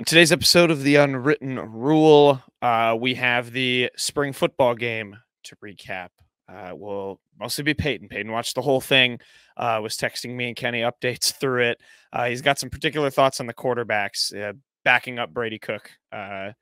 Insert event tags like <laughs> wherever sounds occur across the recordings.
On today's episode of The Unwritten Rule, uh, we have the spring football game to recap. Uh, will mostly be Peyton. Peyton watched the whole thing, uh, was texting me and Kenny <laughs> updates through it. Uh, he's got some particular thoughts on the quarterbacks, uh, backing up Brady Cook uh,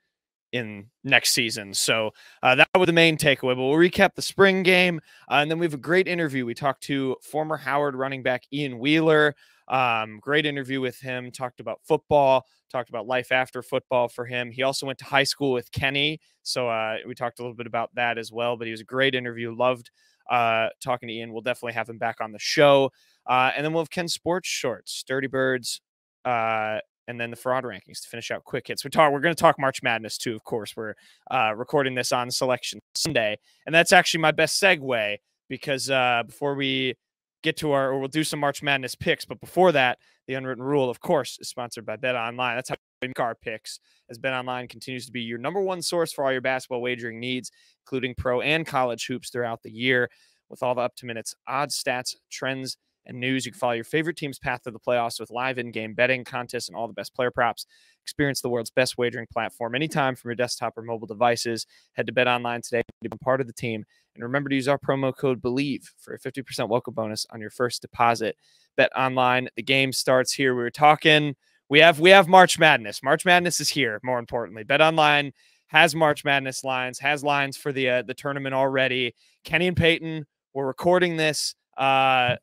in next season. So that was the main takeaway. But we'll recap the spring game, and then we have a great interview. We talked to former Howard running back Ian Wheeler. Um, great interview with him. Talked about football. Talked about life after football for him. He also went to high school with Kenny, so uh, we talked a little bit about that as well. But he was a great interview. Loved uh, talking to Ian. We'll definitely have him back on the show. Uh, and then we'll have Ken Sports Shorts, Dirty Birds, uh, and then the fraud rankings to finish out quick hits. We talk. We're going to talk March Madness too. Of course, we're uh, recording this on Selection Sunday, and that's actually my best segue because uh, before we get to our, or we'll do some March Madness picks. But before that, the unwritten rule, of course, is sponsored by Bet Online. That's how we make our picks, as Bet Online continues to be your number one source for all your basketball wagering needs, including pro and college hoops throughout the year. With all the up to minutes odds, stats, trends, and news, you can follow your favorite team's path to the playoffs with live in game betting contests and all the best player props. Experience the world's best wagering platform anytime from your desktop or mobile devices. Head to Bet Online today to be part of the team. And remember to use our promo code BELIEVE for a 50% welcome bonus on your first deposit. Bet Online. The game starts here. We were talking. We have we have March Madness. March Madness is here. More importantly, Bet Online has March Madness lines, has lines for the uh, the tournament already. Kenny and Peyton, we're recording this. Uh,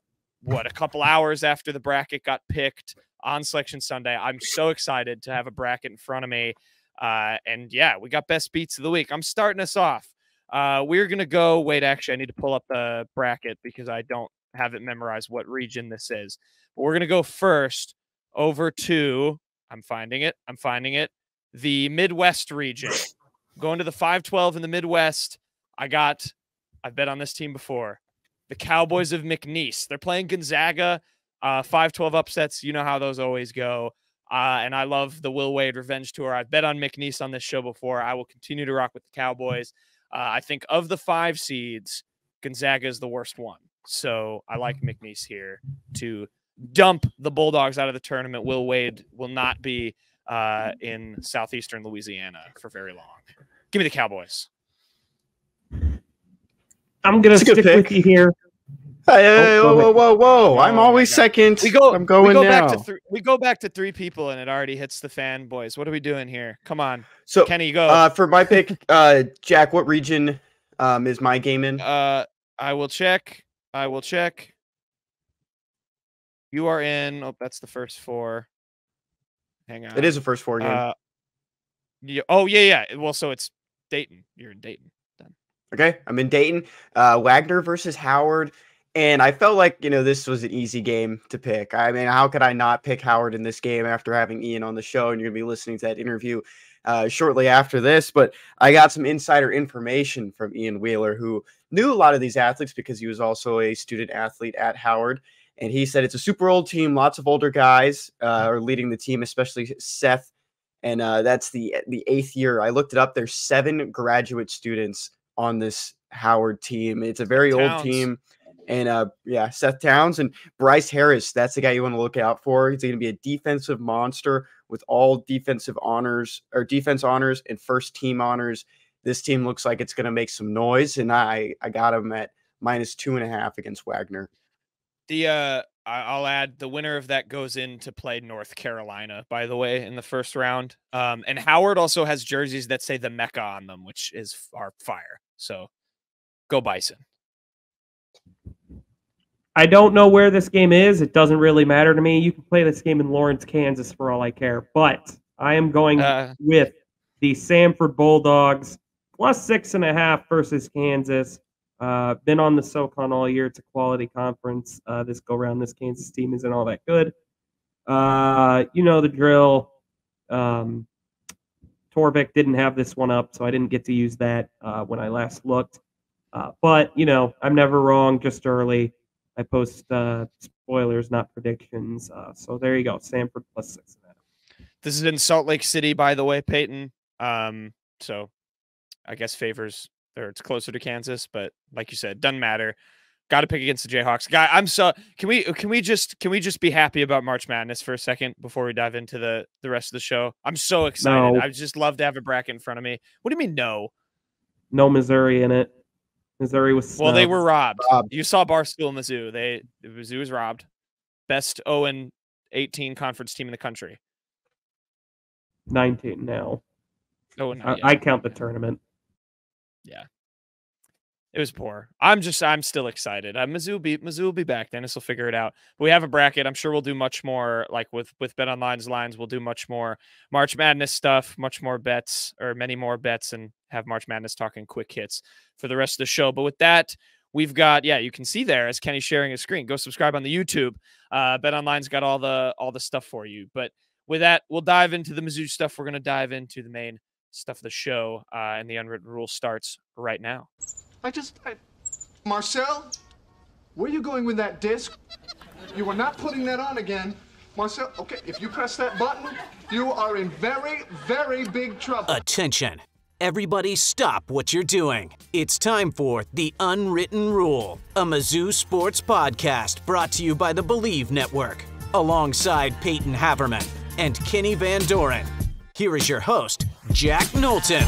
what a couple hours after the bracket got picked on Selection Sunday. I'm so excited to have a bracket in front of me. Uh, and yeah, we got best beats of the week. I'm starting us off. Uh, we're gonna go. Wait, actually, I need to pull up the bracket because I don't have it memorized what region this is. But we're gonna go first over to. I'm finding it. I'm finding it. The Midwest region. Going to the 512 in the Midwest. I got. I've bet on this team before. The Cowboys of McNeese. They're playing Gonzaga. Uh, 512 upsets. You know how those always go. Uh, and I love the Will Wade Revenge Tour. I've bet on McNeese on this show before. I will continue to rock with the Cowboys. Uh, I think of the five seeds, Gonzaga is the worst one. So I like McNeese here to dump the Bulldogs out of the tournament. Will Wade will not be uh, in southeastern Louisiana for very long. Give me the Cowboys. I'm gonna stick with you here. Hey, hey, oh, whoa, whoa, whoa, whoa! I'm always second. We go. I'm going we go now. Back to th- we go back to three people, and it already hits the fanboys. What are we doing here? Come on. So Kenny, go. Uh, for my pick, <laughs> uh, Jack, what region um, is my game in? Uh, I will check. I will check. You are in. Oh, that's the first four. Hang on. It is a first four game. Uh, yeah, oh yeah, yeah. Well, so it's Dayton. You're in Dayton. Okay, I'm in Dayton. Uh, Wagner versus Howard. And I felt like, you know, this was an easy game to pick. I mean, how could I not pick Howard in this game after having Ian on the show? And you're to be listening to that interview uh, shortly after this. But I got some insider information from Ian Wheeler, who knew a lot of these athletes because he was also a student athlete at Howard. And he said it's a super old team. Lots of older guys uh, are leading the team, especially Seth. And uh, that's the the eighth year. I looked it up. There's seven graduate students on this Howard team. It's a very old team. And uh, yeah, Seth Towns and Bryce Harris. That's the guy you want to look out for. He's going to be a defensive monster with all defensive honors or defense honors and first team honors. This team looks like it's going to make some noise, and I I got him at minus two and a half against Wagner. The uh, I'll add the winner of that goes in to play North Carolina. By the way, in the first round, um, and Howard also has jerseys that say the Mecca on them, which is our fire. So, go Bison. I don't know where this game is. It doesn't really matter to me. You can play this game in Lawrence, Kansas for all I care. But I am going uh, with the Samford Bulldogs plus six and a half versus Kansas. Uh, been on the SoCon all year. It's a quality conference. Uh, this go round, this Kansas team isn't all that good. Uh, you know the drill. Um, Torvik didn't have this one up, so I didn't get to use that uh, when I last looked. Uh, but you know, I'm never wrong. Just early. I post uh, spoilers, not predictions. Uh, so there you go, Samford plus six. This is in Salt Lake City, by the way, Peyton. Um, so I guess favors or it's closer to Kansas, but like you said, doesn't matter. Got to pick against the Jayhawks. Guy, I'm so. Can we can we just can we just be happy about March Madness for a second before we dive into the the rest of the show? I'm so excited. No. I just love to have a bracket in front of me. What do you mean no? No Missouri in it. Missouri was well. They were robbed. Robbed. You saw Barstool Mizzou. They Mizzou was robbed. Best 0 and 18 conference team in the country. 19 now. Oh, I, I count the tournament. It was poor. I'm just I'm still excited. Uh, Mizzou will be Mizzou will be back. Dennis will figure it out. We have a bracket. I'm sure we'll do much more like with with Bet Online's lines. We'll do much more March Madness stuff, much more bets or many more bets, and have March Madness talking quick hits for the rest of the show. But with that, we've got yeah, you can see there as Kenny's sharing his screen. Go subscribe on the YouTube. Uh, Bet Online's got all the all the stuff for you. But with that, we'll dive into the Mizzou stuff. We're gonna dive into the main stuff of the show, uh, and the unwritten rule starts right now. I just, I... Marcel, where are you going with that disc? You are not putting that on again. Marcel, okay, if you press that button, you are in very, very big trouble. Attention. Everybody stop what you're doing. It's time for The Unwritten Rule, a Mizzou sports podcast brought to you by the Believe Network, alongside Peyton Haverman and Kenny Van Doren. Here is your host, Jack Knowlton.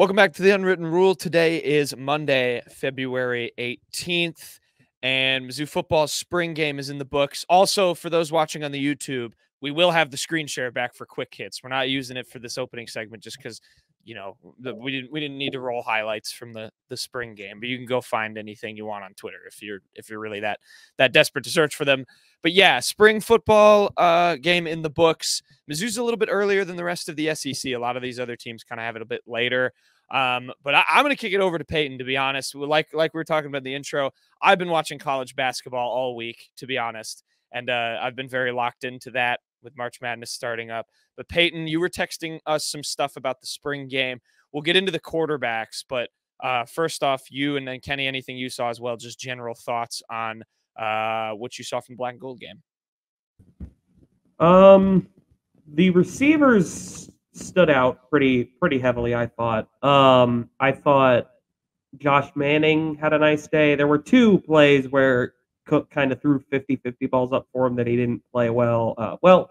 Welcome back to the Unwritten Rule. Today is Monday, February 18th, and Mizzou football's spring game is in the books. Also, for those watching on the YouTube, we will have the screen share back for quick hits. We're not using it for this opening segment just because you know the, we didn't we didn't need to roll highlights from the the spring game. But you can go find anything you want on Twitter if you're if you're really that that desperate to search for them. But yeah, spring football uh, game in the books. Mizzou's a little bit earlier than the rest of the SEC. A lot of these other teams kind of have it a bit later. Um, but I, am going to kick it over to Peyton. To be honest, like like we were talking about in the intro, I've been watching college basketball all week. To be honest, and uh, I've been very locked into that with March Madness starting up. But Peyton, you were texting us some stuff about the spring game. We'll get into the quarterbacks, but uh, first off, you and then Kenny, anything you saw as well, just general thoughts on uh, what you saw from the Black and Gold game. Um, the receivers stood out pretty pretty heavily. I thought. Um, I thought Josh Manning had a nice day. There were two plays where Cook kind of threw 50-50 balls up for him that he didn't play well. Uh, well,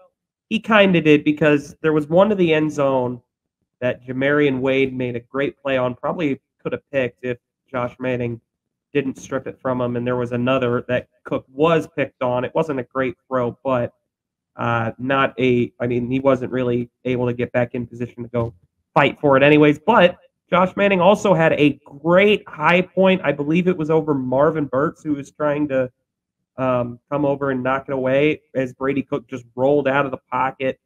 he kind of did because there was one to the end zone that Jamarian Wade made a great play on. Probably could have picked if Josh Manning didn't strip it from him. And there was another that Cook was picked on. It wasn't a great throw, but uh, not a. I mean, he wasn't really able to get back in position to go fight for it, anyways. But Josh Manning also had a great high point. I believe it was over Marvin Burks, who was trying to um, come over and knock it away as Brady Cook just rolled out of the pocket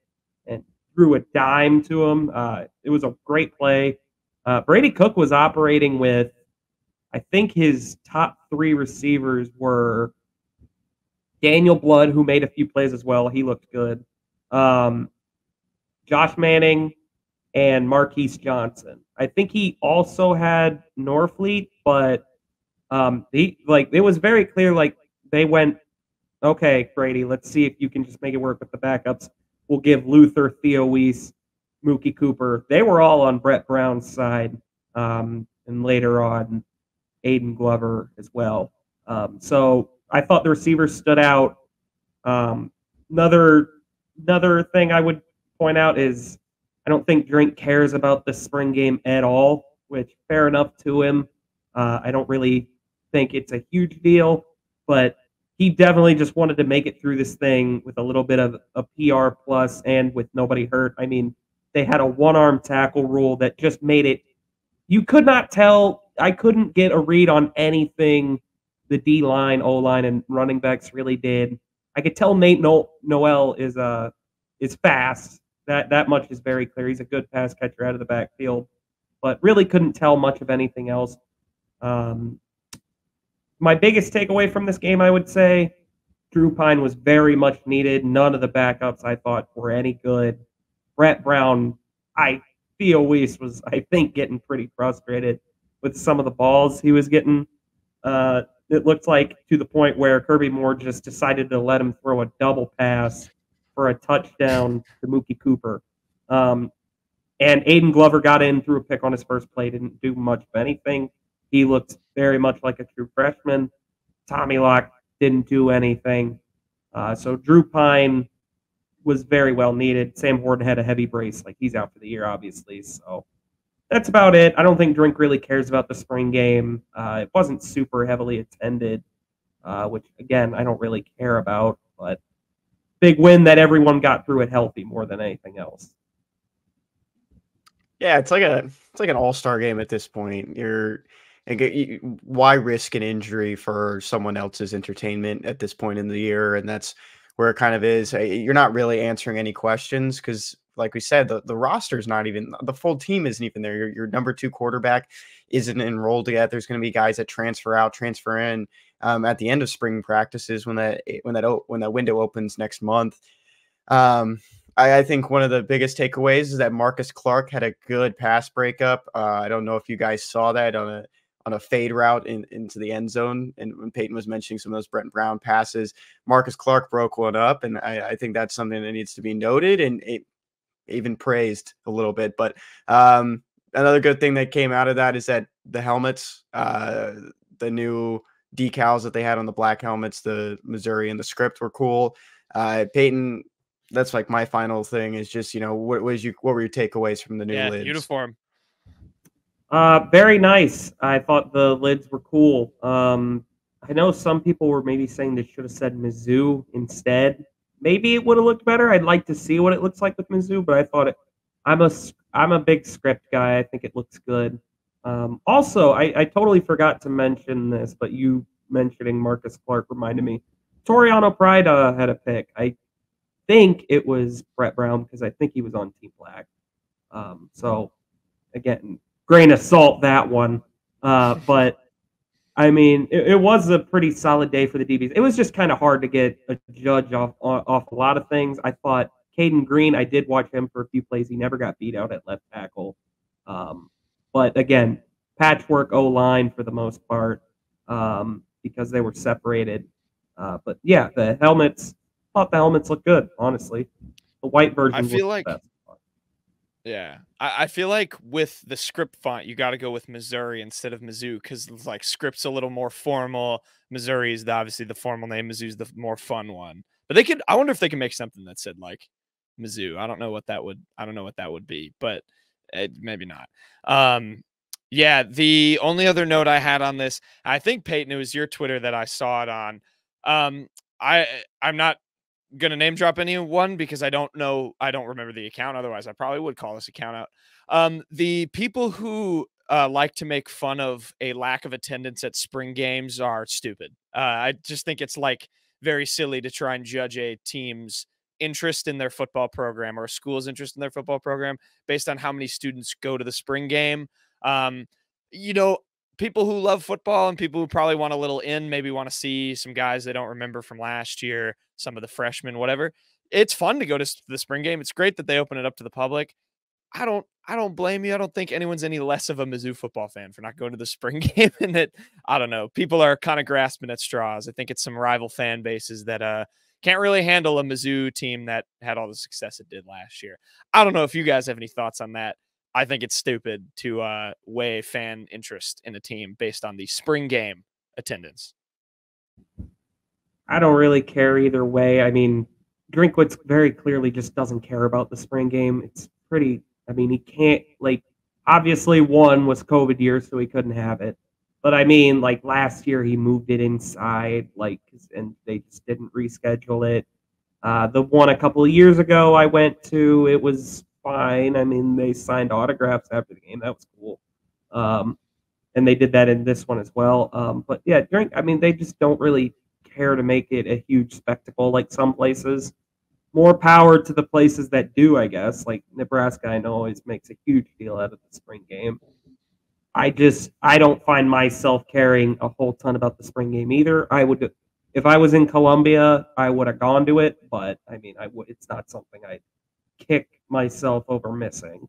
and threw a dime to him. Uh, it was a great play. Uh, Brady Cook was operating with, I think his top three receivers were Daniel Blood, who made a few plays as well. He looked good. Um, Josh Manning and Marquis Johnson. I think he also had Norfleet, but um, he like it was very clear. Like they went, okay, Brady, let's see if you can just make it work with the backups. We'll give Luther, Theo Wease, Mookie Cooper. They were all on Brett Brown's side, um, and later on, Aidan Glover as well. Um, so I thought the receivers stood out. Um, another another thing I would point out is I don't think Drink cares about the spring game at all, which fair enough to him. Uh, I don't really think it's a huge deal, but he definitely just wanted to make it through this thing with a little bit of a PR plus and with nobody hurt. I mean, they had a one arm tackle rule that just made it. You could not tell. I couldn't get a read on anything the D line, O line, and running backs really did. I could tell Nate no- Noel is uh is fast. That that much is very clear. He's a good pass catcher out of the backfield, but really couldn't tell much of anything else. Um, my biggest takeaway from this game, I would say, Drew Pyne was very much needed. None of the backups I thought were any good. Brett Brown, I Theo Wease was, I think, getting pretty frustrated with some of the balls he was getting. Uh, it looked like to the point where Kirby Moore just decided to let him throw a double pass for a touchdown to Mookie Cooper. Um, and Aidan Glover got in, threw a pick on his first play, didn't do much of anything. He looked very much like a true freshman. Tommy Lock didn't do anything. Uh, so Drew Pyne was very well needed. Sam Horton had a heavy brace, like he's out for the year, obviously. So that's about it. I don't think Drink really cares about the spring game. Uh, it wasn't super heavily attended, uh, which again I don't really care about. But big win that everyone got through it healthy more than anything else. Yeah, it's like a it's like an all star game at this point. You're why risk an injury for someone else's entertainment at this point in the year? And that's where it kind of is. You're not really answering any questions because, like we said, the, the roster is not even the full team isn't even there. Your, your number two quarterback isn't enrolled yet. There's going to be guys that transfer out, transfer in um, at the end of spring practices when that when that when that window opens next month. Um, I, I, think one of the biggest takeaways is that Marcus Clark had a good pass breakup. Uh, I don't know if you guys saw that on a on a fade route in, into the end zone. And when Peyton was mentioning some of those Brent Brown passes, Marcus Clark broke one up. And I, I think that's something that needs to be noted and it, even praised a little bit. But um, another good thing that came out of that is that the helmets, uh, the new decals that they had on the black helmets, the Missouri and the script were cool. Uh, Peyton, that's like my final thing is just, you know, what was you, what were your takeaways from the new yeah, lids? uniform. Uh, very nice. I thought the lids were cool. Um, I know some people were maybe saying they should have said Mizzou instead. Maybe it would have looked better. I'd like to see what it looks like with Mizzou, but I thought it. I'm a I'm a big script guy. I think it looks good. Um, also, I, I totally forgot to mention this, but you mentioning Marcus Clark reminded me. Toriano Pride uh, had a pick. I think it was Brett Brown because I think he was on Team Black. Um, so again, grain of salt that one. Uh, <laughs> but I mean, it, it, was a pretty solid day for the DBs. It was just kind of hard to get a judge off off a lot of things. I thought Caden Green, I did watch him for a few plays. He never got beat out at left tackle. Um, but again, patchwork O line for the most part um, because they were separated. Uh, but yeah, the helmets. Thought the helmets looked good. Honestly, the white version. I feel like. Yeah, I, I feel like with the script font, you got to go with Missouri instead of Mizzou because like script's a little more formal. Missouri is the, obviously the formal name. Mizzou's the more fun one. But they could. I wonder if they can make something that said like Mizzou. I don't know what that would. I don't know what that would be, but it, maybe not. Um, yeah. The only other note I had on this, I think Peyton, it was your Twitter that I saw it on. Um, I I'm not gonna name drop anyone because I don't know, I don't remember the account. Otherwise, I probably would call this account out. Um, the people who uh, like to make fun of a lack of attendance at spring games are stupid. Uh, I just think it's like very silly to try and judge a team's interest in their football program or a school's interest in their football program based on how many students go to the spring game. Um, you know, people who love football and people who probably want a little in, maybe want to see some guys they don't remember from last year, some of the freshmen, whatever. It's fun to go to the spring game. It's great that they open it up to the public. I don't I don't blame you. I don't think anyone's any less of a Mizzou football fan for not going to the <laughs> spring game and that I don't know. People are kind of grasping at straws. I think it's some rival fan bases that uh can't really handle a Mizzou team that had all the success it did last year. I don't know if you guys have any thoughts on that. I think it's stupid to uh, weigh fan interest in a team based on the spring game attendance. I don't really care either way. I mean, Drinkwitz very clearly just doesn't care about the spring game. It's pretty. I mean, he can't like. Obviously, one was COVID year, so he couldn't have it. But I mean, like last year, he moved it inside, like, and they just didn't reschedule it. Uh, the one a couple of years ago I went to, it was fine. I mean, they signed autographs after the game. That was cool. Um, and they did that in this one as well. Um, but yeah, during I mean, they just don't really care to make it a huge spectacle like some places. More power to the places that do, I guess. Like Nebraska, I know always makes a huge deal out of the spring game. I just I don't find myself caring a whole ton about the spring game either. I would if I was in Columbia, I would have gone to it, but I mean, I. It's not something I kick myself over missing.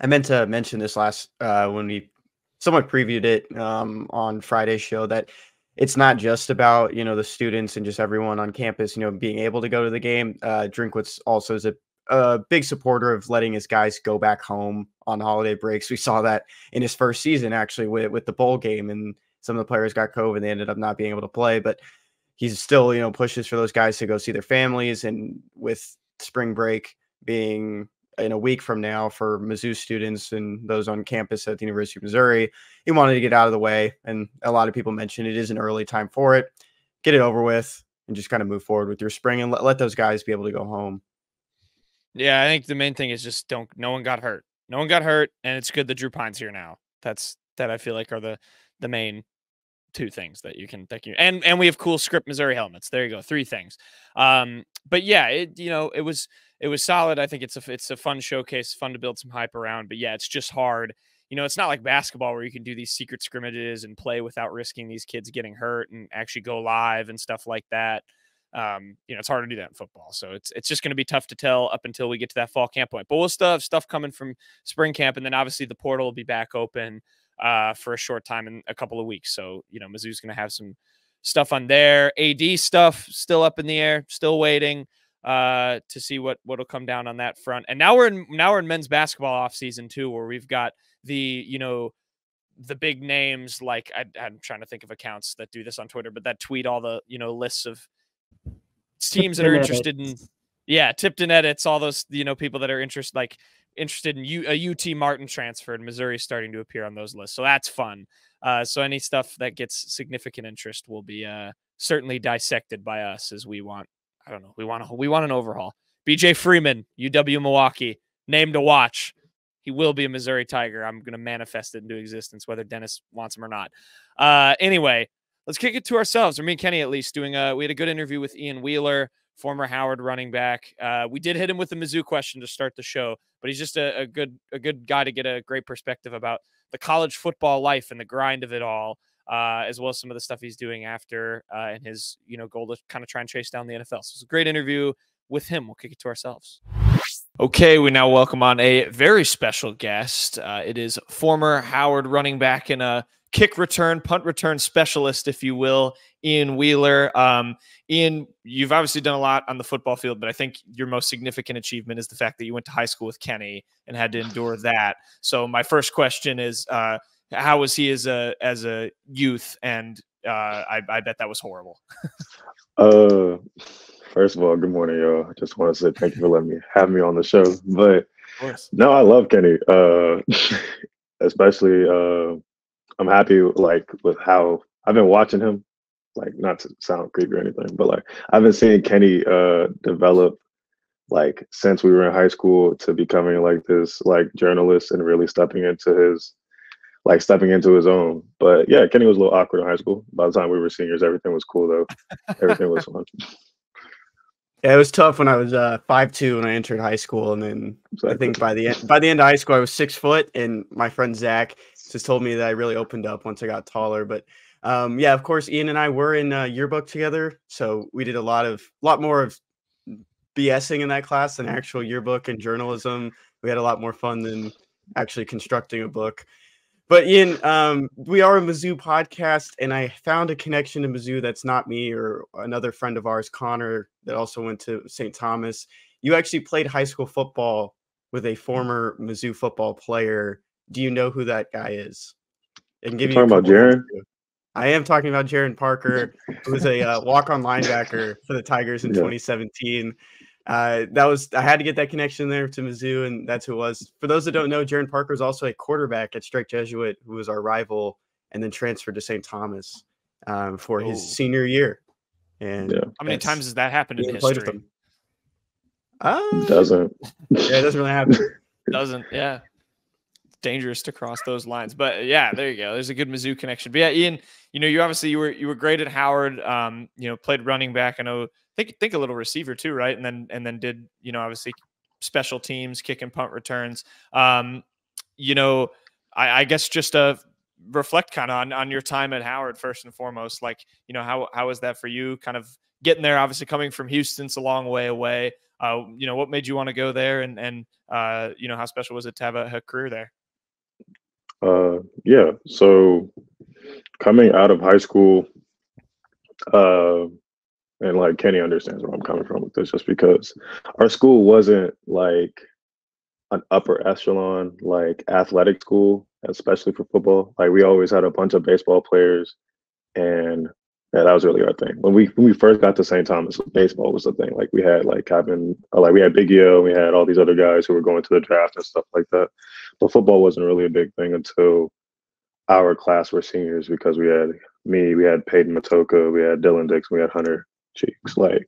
I meant to mention this last uh, when we somewhat previewed it um, on Friday's show that it's not just about you know the students and just everyone on campus you know being able to go to the game uh drinkwitz also is a, a big supporter of letting his guys go back home on holiday breaks we saw that in his first season actually with, with the bowl game and some of the players got covid and they ended up not being able to play but he's still you know pushes for those guys to go see their families and with spring break being in a week from now for Mizzou students and those on campus at the University of Missouri. He wanted to get out of the way, and a lot of people mentioned it is an early time for it. Get it over with and just kind of move forward with your spring and let, let those guys be able to go home. Yeah, I think the main thing is just don't. No one got hurt. No one got hurt, and it's good that Drew Pyne's here now. That's that I feel like are the the main two things that you can that you and and we have cool script Missouri helmets. There you go, three things. Um, but yeah, it you know it was it was solid. I think it's a it's a fun showcase, fun to build some hype around. But yeah, it's just hard. You know, it's not like basketball where you can do these secret scrimmages and play without risking these kids getting hurt and actually go live and stuff like that. Um, you know, it's hard to do that in football. So it's it's just going to be tough to tell up until we get to that fall camp point. But we'll still have stuff coming from spring camp, and then obviously the portal will be back open uh, for a short time in a couple of weeks. So you know, Mizzou's going to have some stuff on there. AD stuff still up in the air, still waiting uh, to see what what'll come down on that front. And now we're in now we're in men's basketball off season too, where we've got the you know the big names like I, am trying to think of accounts that do this on Twitter, but that tweet all the you know lists of teams that are interested in yeah Tipton edits all those you know people that are interested like interested in U, a UT Martin transfer and Missouri starting to appear on those lists, so that's fun. Uh, so any stuff that gets significant interest will be uh, certainly dissected by us as we want I don't know. We want a, we want an overhaul. BJ Freeman, UW Milwaukee, name to watch. He will be a Missouri Tiger. I'm going to manifest it into existence, whether Dennis wants him or not. Uh, anyway, let's kick it to ourselves, or me and Kenny at least. Doing a we had a good interview with Ian Wheeler, former Howard running back. Uh, we did hit him with the Mizzou question to start the show, but he's just a, a good a good guy to get a great perspective about the college football life and the grind of it all uh, as well as some of the stuff he's doing after uh, and his you know goal to kind of try and chase down the NFL. So it's a great interview with him. We'll kick it to ourselves. Okay, we now welcome on a very special guest. Uh, it is former Howard running back in a kick return, punt return specialist, if you will, Ian Wheeler. Um, Ian, you've obviously done a lot on the football field, but I think your most significant achievement is the fact that you went to high school with Kenny and had to endure that. So my first question is uh, how was he as a as a youth? And uh, I, I bet that was horrible. <laughs> uh, first of all, good morning, y'all. I just want to say thank you for letting me have me on the show. But no, I love Kenny. Uh, <laughs> especially, uh, I'm happy like with how I've been watching him. Like, not to sound creepy or anything, but like I've been seeing Kenny uh develop like since we were in high school to becoming like this like journalist and really stepping into his like stepping into his own. But yeah, Kenny was a little awkward in high school. By the time we were seniors, everything was cool though. Everything was fun. <laughs> Yeah, it was tough when I was uh, five two when I entered high school, and then exactly. I think by the end by the end of high school I was six foot, and my friend Zach just told me that I really opened up once I got taller. But um, yeah, of course, Ian and I were in uh, yearbook together, so we did a lot of lot more of BSing in that class than actual yearbook and journalism. We had a lot more fun than actually constructing a book. But Ian, um, we are a Mizzou podcast, and I found a connection to Mizzou that's not me or another friend of ours, Connor, that also went to St. Thomas. You actually played high school football with a former Mizzou football player. Do you know who that guy is? And give you talking about Jaron. I am talking about Jaron Parker, who was a uh, walk-on linebacker for the Tigers in yeah. 2017 uh, that was I had to get that connection there to Mizzou, and that's who it was. For those that don't know, Jaron Parker is also a quarterback at Strake Jesuit, who was our rival, and then transferred to St. Thomas um, for his oh. senior year. And yeah. how many times has that happened in history? Uh, doesn't. Yeah, it doesn't really <laughs> happen. doesn't. Yeah. Dangerous to cross those lines, but yeah, there you go. There's a good Mizzou connection. But yeah, Ian, you know, you obviously you were you were great at Howard. Um, you know, played running back. And I know think think a little receiver too, right? And then and then did you know obviously special teams, kick and punt returns. Um, you know, I, I guess just to reflect kind of on, on your time at Howard first and foremost. Like, you know, how how was that for you? Kind of getting there, obviously coming from Houston, it's a long way away. Uh, you know, what made you want to go there, and and uh, you know, how special was it to have a, a career there? Uh, yeah. So coming out of high school, Uh, and like Kenny understands where I'm coming from with this, just because our school wasn't like an upper echelon like athletic school, especially for football. Like we always had a bunch of baseball players, and yeah, that was really our thing. When we when we first got to St. Thomas, baseball was the thing. Like we had like Kevin, uh, like we had Big Yo, we had all these other guys who were going to the draft and stuff like that. But football wasn't really a big thing until our class were seniors because we had me, we had Peyton Matoka, we had Dylan Dix, we had Hunter Cheeks. Like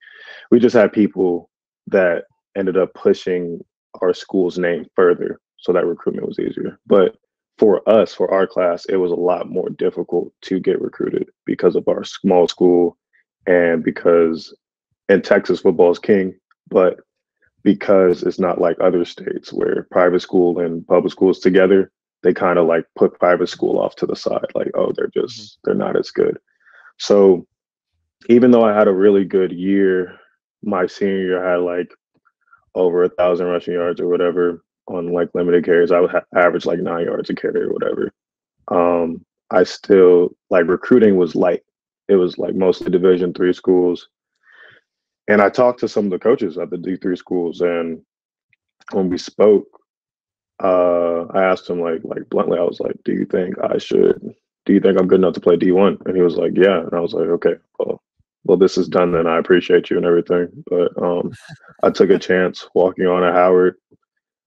we just had people that ended up pushing our school's name further so that recruitment was easier. But for us, for our class, it was a lot more difficult to get recruited because of our small school and because in Texas football is king, but because it's not like other states where private school and public schools together, they kind of like put private school off to the side, like, oh, they're just mm-hmm. they're not as good. So even though I had a really good year, my senior year I had like over a thousand rushing yards or whatever on like limited carries. I would ha- average like nine yards a carry or whatever. Um, I still like recruiting was light. It was like mostly Division three schools, and I talked to some of the coaches at the D three schools, and when we spoke, uh, I asked him like like bluntly, I was like, "Do you think I should? Do you think I'm good enough to play D one?" And he was like, "Yeah," and I was like, "Okay, well, well, this is done then. I appreciate you and everything. But um, I took a chance walking on at Howard.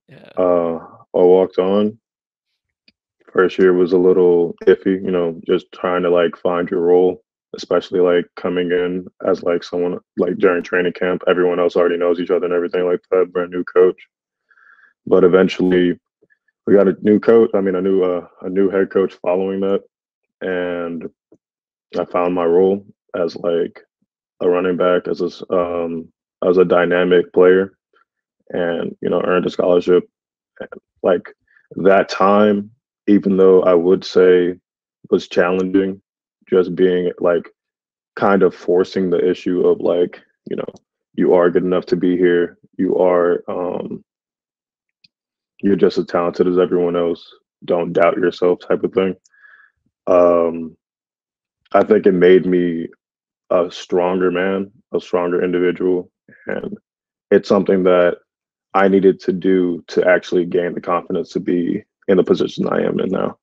Yeah. Uh, I walked on. First year was a little iffy, you know, just trying to like find your role, especially like coming in as like someone like during training camp. Everyone else already knows each other and everything like that. Brand new coach. But eventually, we got a new coach. I mean, a new uh, a new head coach following that, and I found my role as like a running back, as a um, as a dynamic player, and you know earned a scholarship. Like that time, even though I would say was challenging, just being like kind of forcing the issue of like you know you are good enough to be here. You are um, you're just as talented as everyone else. Don't doubt yourself, type of thing. Um, I think it made me a stronger man, a stronger individual. And it's something that I needed to do to actually gain the confidence to be in the position I am in now.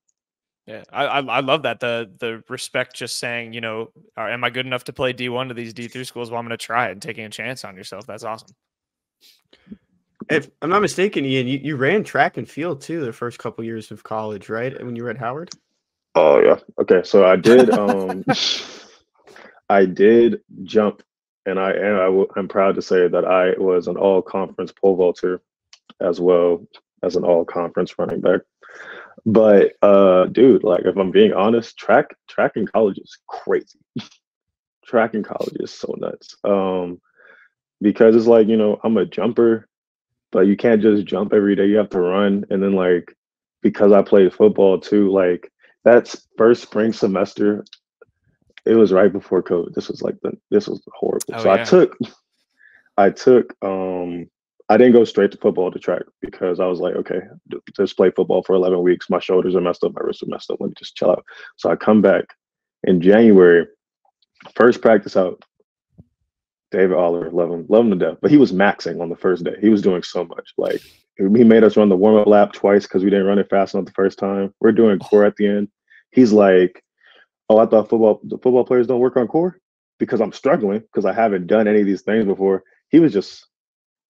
Yeah, I, I love that the the respect. Just saying, you know, am I good enough to play D one to these D three schools? Well, I'm going to try it and taking a chance on yourself. That's awesome. If I'm not mistaken, Ian, you, you ran track and field too the first couple years of college, right? When you were at Howard. Oh yeah. Okay, so I did. um <laughs> I did jump, and I am I w- I'm proud to say that I was an all conference pole vaulter as well as an all conference running back. But uh, dude, like if I'm being honest, track track in college is crazy. <laughs> track in college is so nuts. Um, because it's like you know I'm a jumper, but you can't just jump every day. You have to run, and then like because I played football too, like that's first spring semester it was right before COVID. This was like the this was horrible. Oh, so yeah. I took <laughs> I took um I didn't go straight to football to track because I was like, okay, just play football for 11 weeks. My shoulders are messed up, my wrists are messed up. Let me just chill out. So I come back in January, first practice out. David Aller, love him, love him to death. But he was maxing on the first day. He was doing so much. Like he made us run the warm up lap twice because we didn't run it fast enough the first time. We're doing core at the end. He's like, oh, I thought football the football players don't work on core because I'm struggling because I haven't done any of these things before. He was just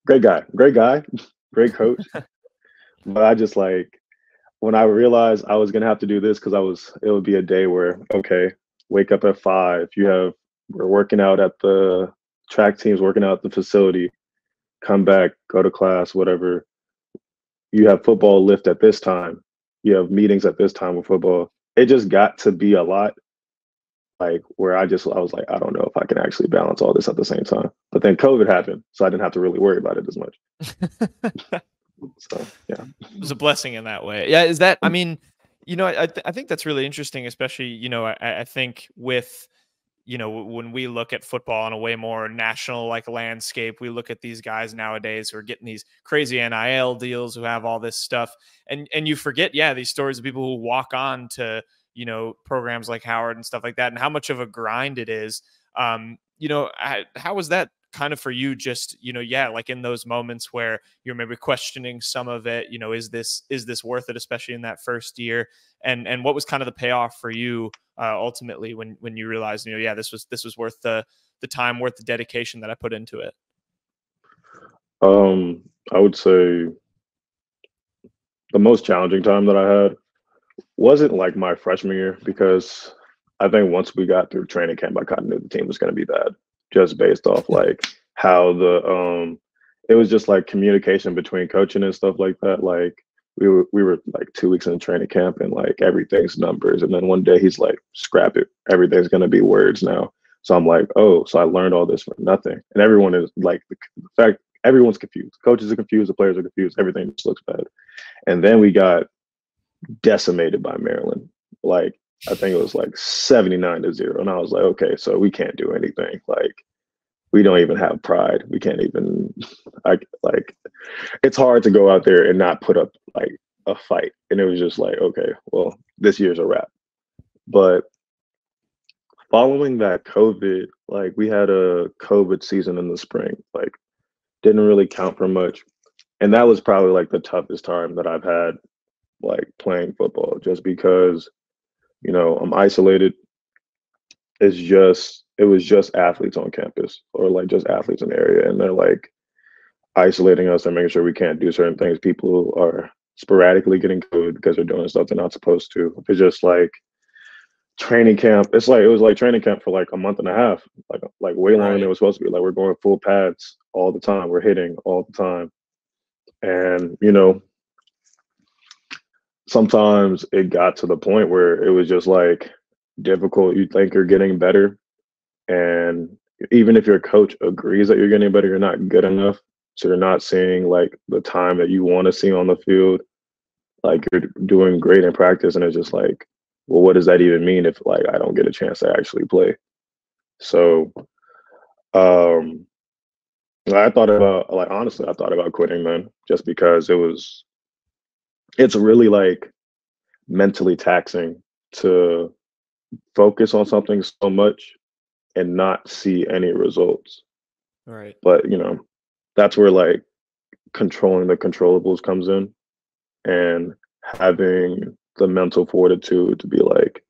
great guy, great guy, <laughs> great coach. <laughs> but I just like when I realized I was gonna have to do this because I was it would be a day where okay, wake up at five. You have we're working out at the track teams, working out the facility, come back, go to class, whatever. You have football lift at this time. You have meetings at this time with football. It just got to be a lot like where I just I was like, I don't know if I can actually balance all this at the same time. But then COVID happened, so I didn't have to really worry about it as much. <laughs> so yeah, it was a blessing in that way. Yeah, is that? I mean, you know, I th- I think that's really interesting, especially you know, I, I think with you know when we look at football in a way more national like landscape we look at these guys nowadays who are getting these crazy nil deals who have all this stuff and and you forget yeah these stories of people who walk on to you know programs like Howard and stuff like that, and how much of a grind it is. Um, you know, how was that kind of for you just you know yeah like in those moments where you're maybe questioning some of it you know is this is this worth it especially in that first year and and what was kind of the payoff for you uh, ultimately when when you realized you know yeah this was this was worth the the time worth the dedication that i put into it um i would say the most challenging time that i had wasn't like my freshman year because i think once we got through training camp i kind of knew the team was going to be bad just based off like how the um it was just like communication between coaching and stuff like that. Like we were we were like two weeks in training camp and like everything's numbers. And then one day he's like, scrap it. Everything's gonna be words now. So I'm like, oh, so I learned all this for nothing. And everyone is like the, the fact everyone's confused. Coaches are confused, the players are confused, everything just looks bad. And then we got decimated by Maryland. Like I think it was like 79 to zero. And I was like, okay, so we can't do anything. Like, we don't even have pride. We can't even, <laughs> like, like, it's hard to go out there and not put up like a fight. And it was just like, okay, well, this year's a wrap. But following that COVID, like, we had a COVID season in the spring, like, didn't really count for much. And that was probably like the toughest time that I've had, like, playing football, just because you know, I'm isolated. It's just it was just athletes on campus or like just athletes in the area and they're like isolating us and making sure we can't do certain things. People are sporadically getting COVID because they're doing stuff they're not supposed to. It's just like training camp. It's like it was like training camp for like a month and a half, like like way longer right. than it was supposed to be. Like we're going full pads all the time. We're hitting all the time, and you know sometimes it got to the point where it was just like difficult. You think you're getting better, and even if your coach agrees that you're getting better, you're not good enough. So you're not seeing like the time that you want to see on the field. Like you're doing great in practice, and it's just like, well, what does that even mean if like I don't get a chance to actually play? So, um, I thought about like honestly, I thought about quitting, man, just because it was it's really like mentally taxing to focus on something so much and not see any results. Right. But, you know, that's where like controlling the controllables comes in and having the mental fortitude to be like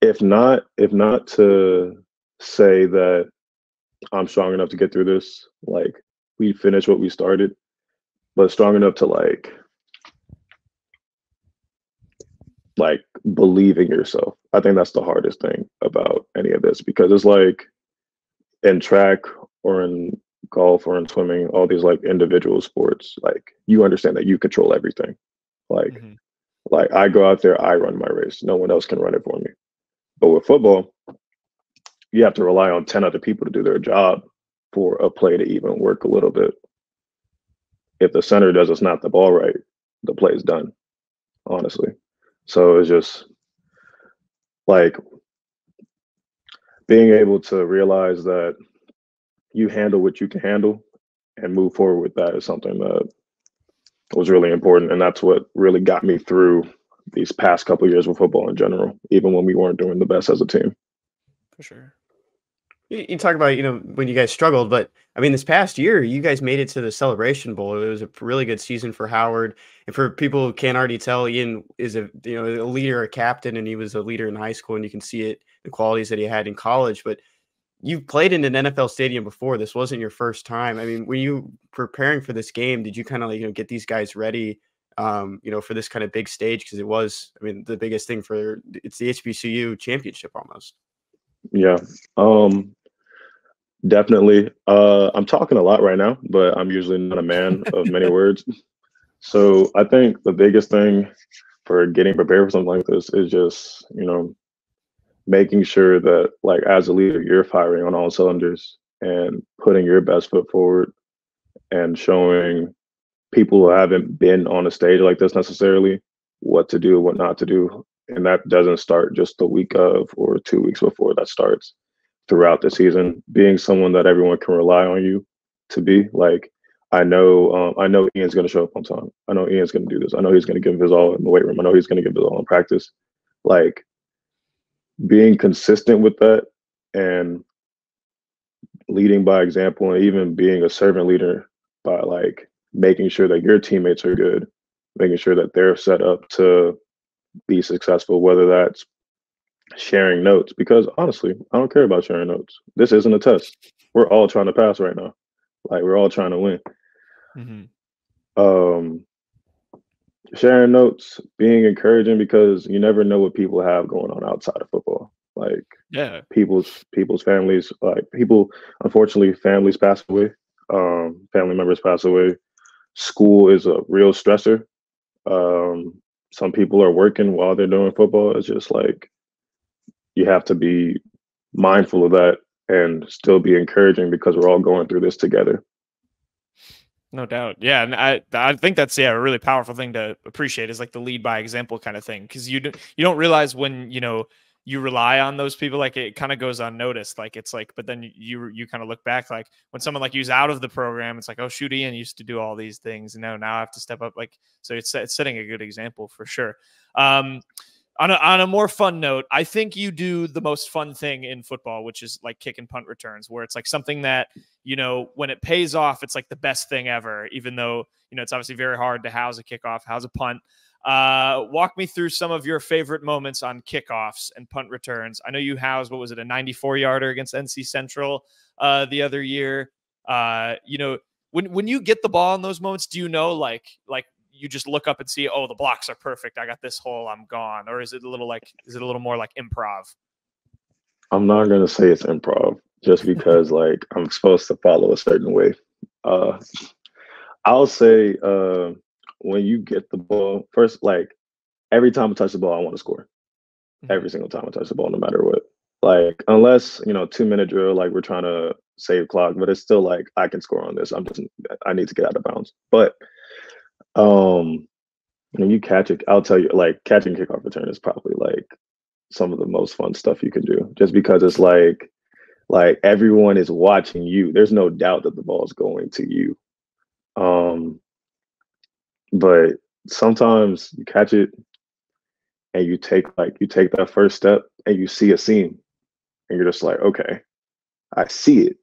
if not if not to say that I'm strong enough to get through this, like we finish what we started, but strong enough to like like believing yourself. I think that's the hardest thing about any of this because it's like in track or in golf or in swimming, all these like individual sports, like you understand that you control everything. Like mm-hmm. like I go out there, I run my race. No one else can run it for me. But with football, you have to rely on 10 other people to do their job for a play to even work a little bit. If the center does it's not snap the ball right, the play is done, honestly. So it's just like being able to realize that you handle what you can handle and move forward with that is something that was really important. And that's what really got me through these past couple years with football in general, even when we weren't doing the best as a team. For sure. You talk about, you know, when you guys struggled, but I mean, this past year, you guys made it to the Celebration Bowl. It was a really good season for Howard. And for people who can't already tell, Ian is a, you know, a leader, a captain, and he was a leader in high school, and you can see it, the qualities that he had in college. But you've played in an NFL stadium before. This wasn't your first time. I mean, were you preparing for this game? Did you kind of, like, you know, get these guys ready, um, you know, for this kind of big stage? Because it was, I mean, the biggest thing for, it's the HBCU championship almost. Yeah. Um, Definitely. Uh, I'm talking a lot right now, but I'm usually not a man of many <laughs> words. So I think the biggest thing for getting prepared for something like this is just, you know, making sure that like as a leader, you're firing on all cylinders and putting your best foot forward and showing people who haven't been on a stage like this necessarily what to do, what not to do. And that doesn't start just the week of or two weeks before that starts throughout the season, being someone that everyone can rely on you to be. Like, I know, um, I know Ian's going to show up on time. I know Ian's going to do this. I know he's going to give his all in the weight room. I know he's going to give his all in practice. Like, being consistent with that and leading by example and even being a servant leader by like making sure that your teammates are good, making sure that they're set up to be successful, whether that's sharing notes. Because honestly, I don't care about sharing notes. This isn't a test. We're all trying to pass right now. Like we're all trying to win. Mm-hmm. Um, sharing notes, being encouraging because you never know what people have going on outside of football. Like yeah, people's people's families, like people, unfortunately, families pass away. Um, family members pass away. School is a real stressor. Um, some people are working while they're doing football. It's just like you have to be mindful of that and still be encouraging because we're all going through this together. No doubt. Yeah, and I I think that's yeah, a really powerful thing to appreciate is like the lead by example kind of thing cuz you you don't realize when, you know, you rely on those people like it kind of goes unnoticed like it's like but then you you kind of look back like when someone like you's out of the program it's like oh shoot ian used to do all these things and now now i have to step up like so it's, it's setting a good example for sure um on a, on a more fun note, I think you do the most fun thing in football, which is like kick and punt returns, where it's like something that, you know, when it pays off, it's like the best thing ever, even though, you know, it's obviously very hard to house a kickoff, house a punt. Uh, walk me through some of your favorite moments on kickoffs and punt returns. I know you housed, what was it, a 94 yarder against NC Central uh, the other year. Uh, you know, when when you get the ball in those moments, do you know like like you just look up and see, oh, the blocks are perfect. I got this hole. I'm gone. Or is it a little like, is it a little more like improv? I'm not gonna say it's improv just because <laughs> like I'm supposed to follow a certain way. Uh, I'll say uh, when you get the ball first, like every time I touch the ball, I want to score. Mm-hmm. Every single time I touch the ball, no matter what. Like unless you know two minute drill, like we're trying to save clock, but it's still like I can score on this. I'm just I need to get out of bounds. But um, when you catch it, I'll tell you, like catching kickoff return is probably like some of the most fun stuff you can do, just because it's like, like everyone is watching you. There's no doubt that the ball is going to you. Um, but sometimes you catch it and you take like you take that first step and you see a seam and you're just like, okay, I see it.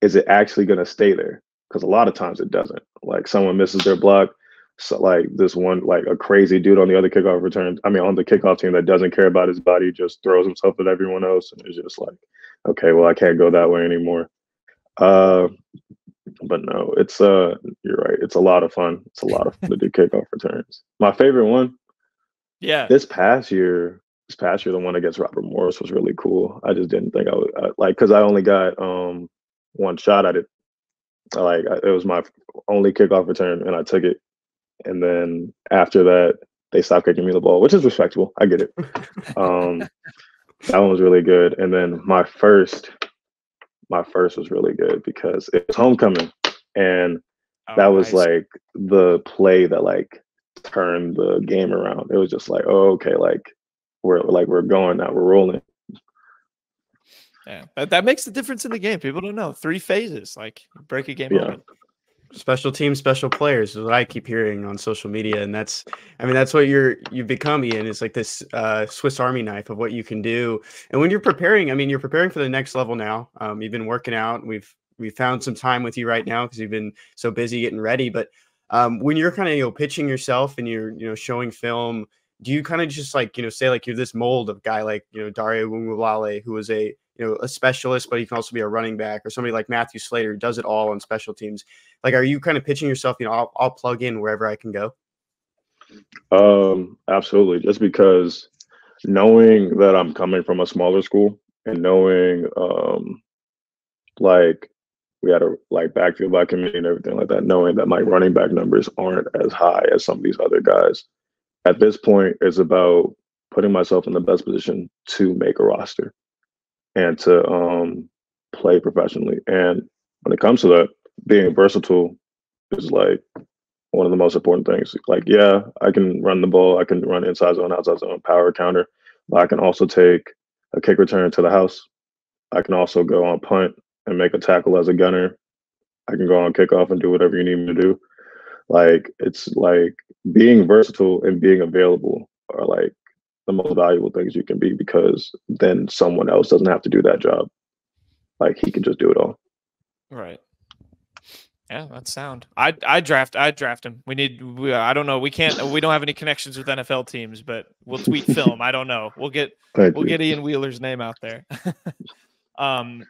Is it actually going to stay there? because a lot of times it doesn't. Like someone misses their block, so like this one, like a crazy dude on the other kickoff return. I mean, on the kickoff team that doesn't care about his body, just throws himself at everyone else, and it's just like, okay, well, I can't go that way anymore. Uh, but no, it's uh, you're right. It's a lot of fun. It's a lot of fun to do kickoff <laughs> returns. My favorite one, yeah, this past year, this past year, the one against Robert Morris was really cool. I just didn't think I would I, like because I only got um one shot at it like it was my only kickoff return, and I took it. And then after that, they stopped kicking me the ball, which is respectable. I get it. <laughs> um, that one was really good. And then my first, my first was really good because it was homecoming, and oh, that was nice. like the play that like turned the game around. It was just like, oh, okay, like we're like we're going now, we're rolling. Yeah, that, that makes the difference in the game. People don't know three phases, like break a game yeah. open. Special team, special players is what I keep hearing on social media, and that's, I mean, that's what you're you've become, Ian. It's like this uh, Swiss Army knife of what you can do. And when you're preparing, I mean, you're preparing for the next level now. Um, you've been working out. We've we found some time with you right now because you've been so busy getting ready. But um, when you're kind of you know pitching yourself and you're you know showing film, do you kind of just like you know say like you're this mold of guy like you know Dare Ogunbowale who was a you know a specialist, but he can also be a running back, or somebody like Matthew Slater who does it all on special teams. Like, are you kind of pitching yourself? You know, I'll, I'll plug in wherever I can go. Um, absolutely. Just because knowing that I'm coming from a smaller school and knowing, um, like we had a like backfield by committee and everything like that, knowing that my running back numbers aren't as high as some of these other guys. At this point, it's about putting myself in the best position to make a roster and to um, play professionally. And when it comes to that, being versatile is like one of the most important things. Like, yeah, I can run the ball, I can run inside zone, outside zone, power counter, but I can also take a kick return to the house. I can also go on punt and make a tackle as a gunner. I can go on kickoff and do whatever you need me to do. Like it's like being versatile and being available are like the most valuable things you can be because then someone else doesn't have to do that job. like he can just do it all. Right. Yeah, that's sound. I I draft I draft him. We need. We, I don't know. We can't. We don't have any connections with NFL teams, but we'll tweet <laughs> film. I don't know. We'll get Thank we'll you. get Ian Wheeler's name out there. <laughs> um,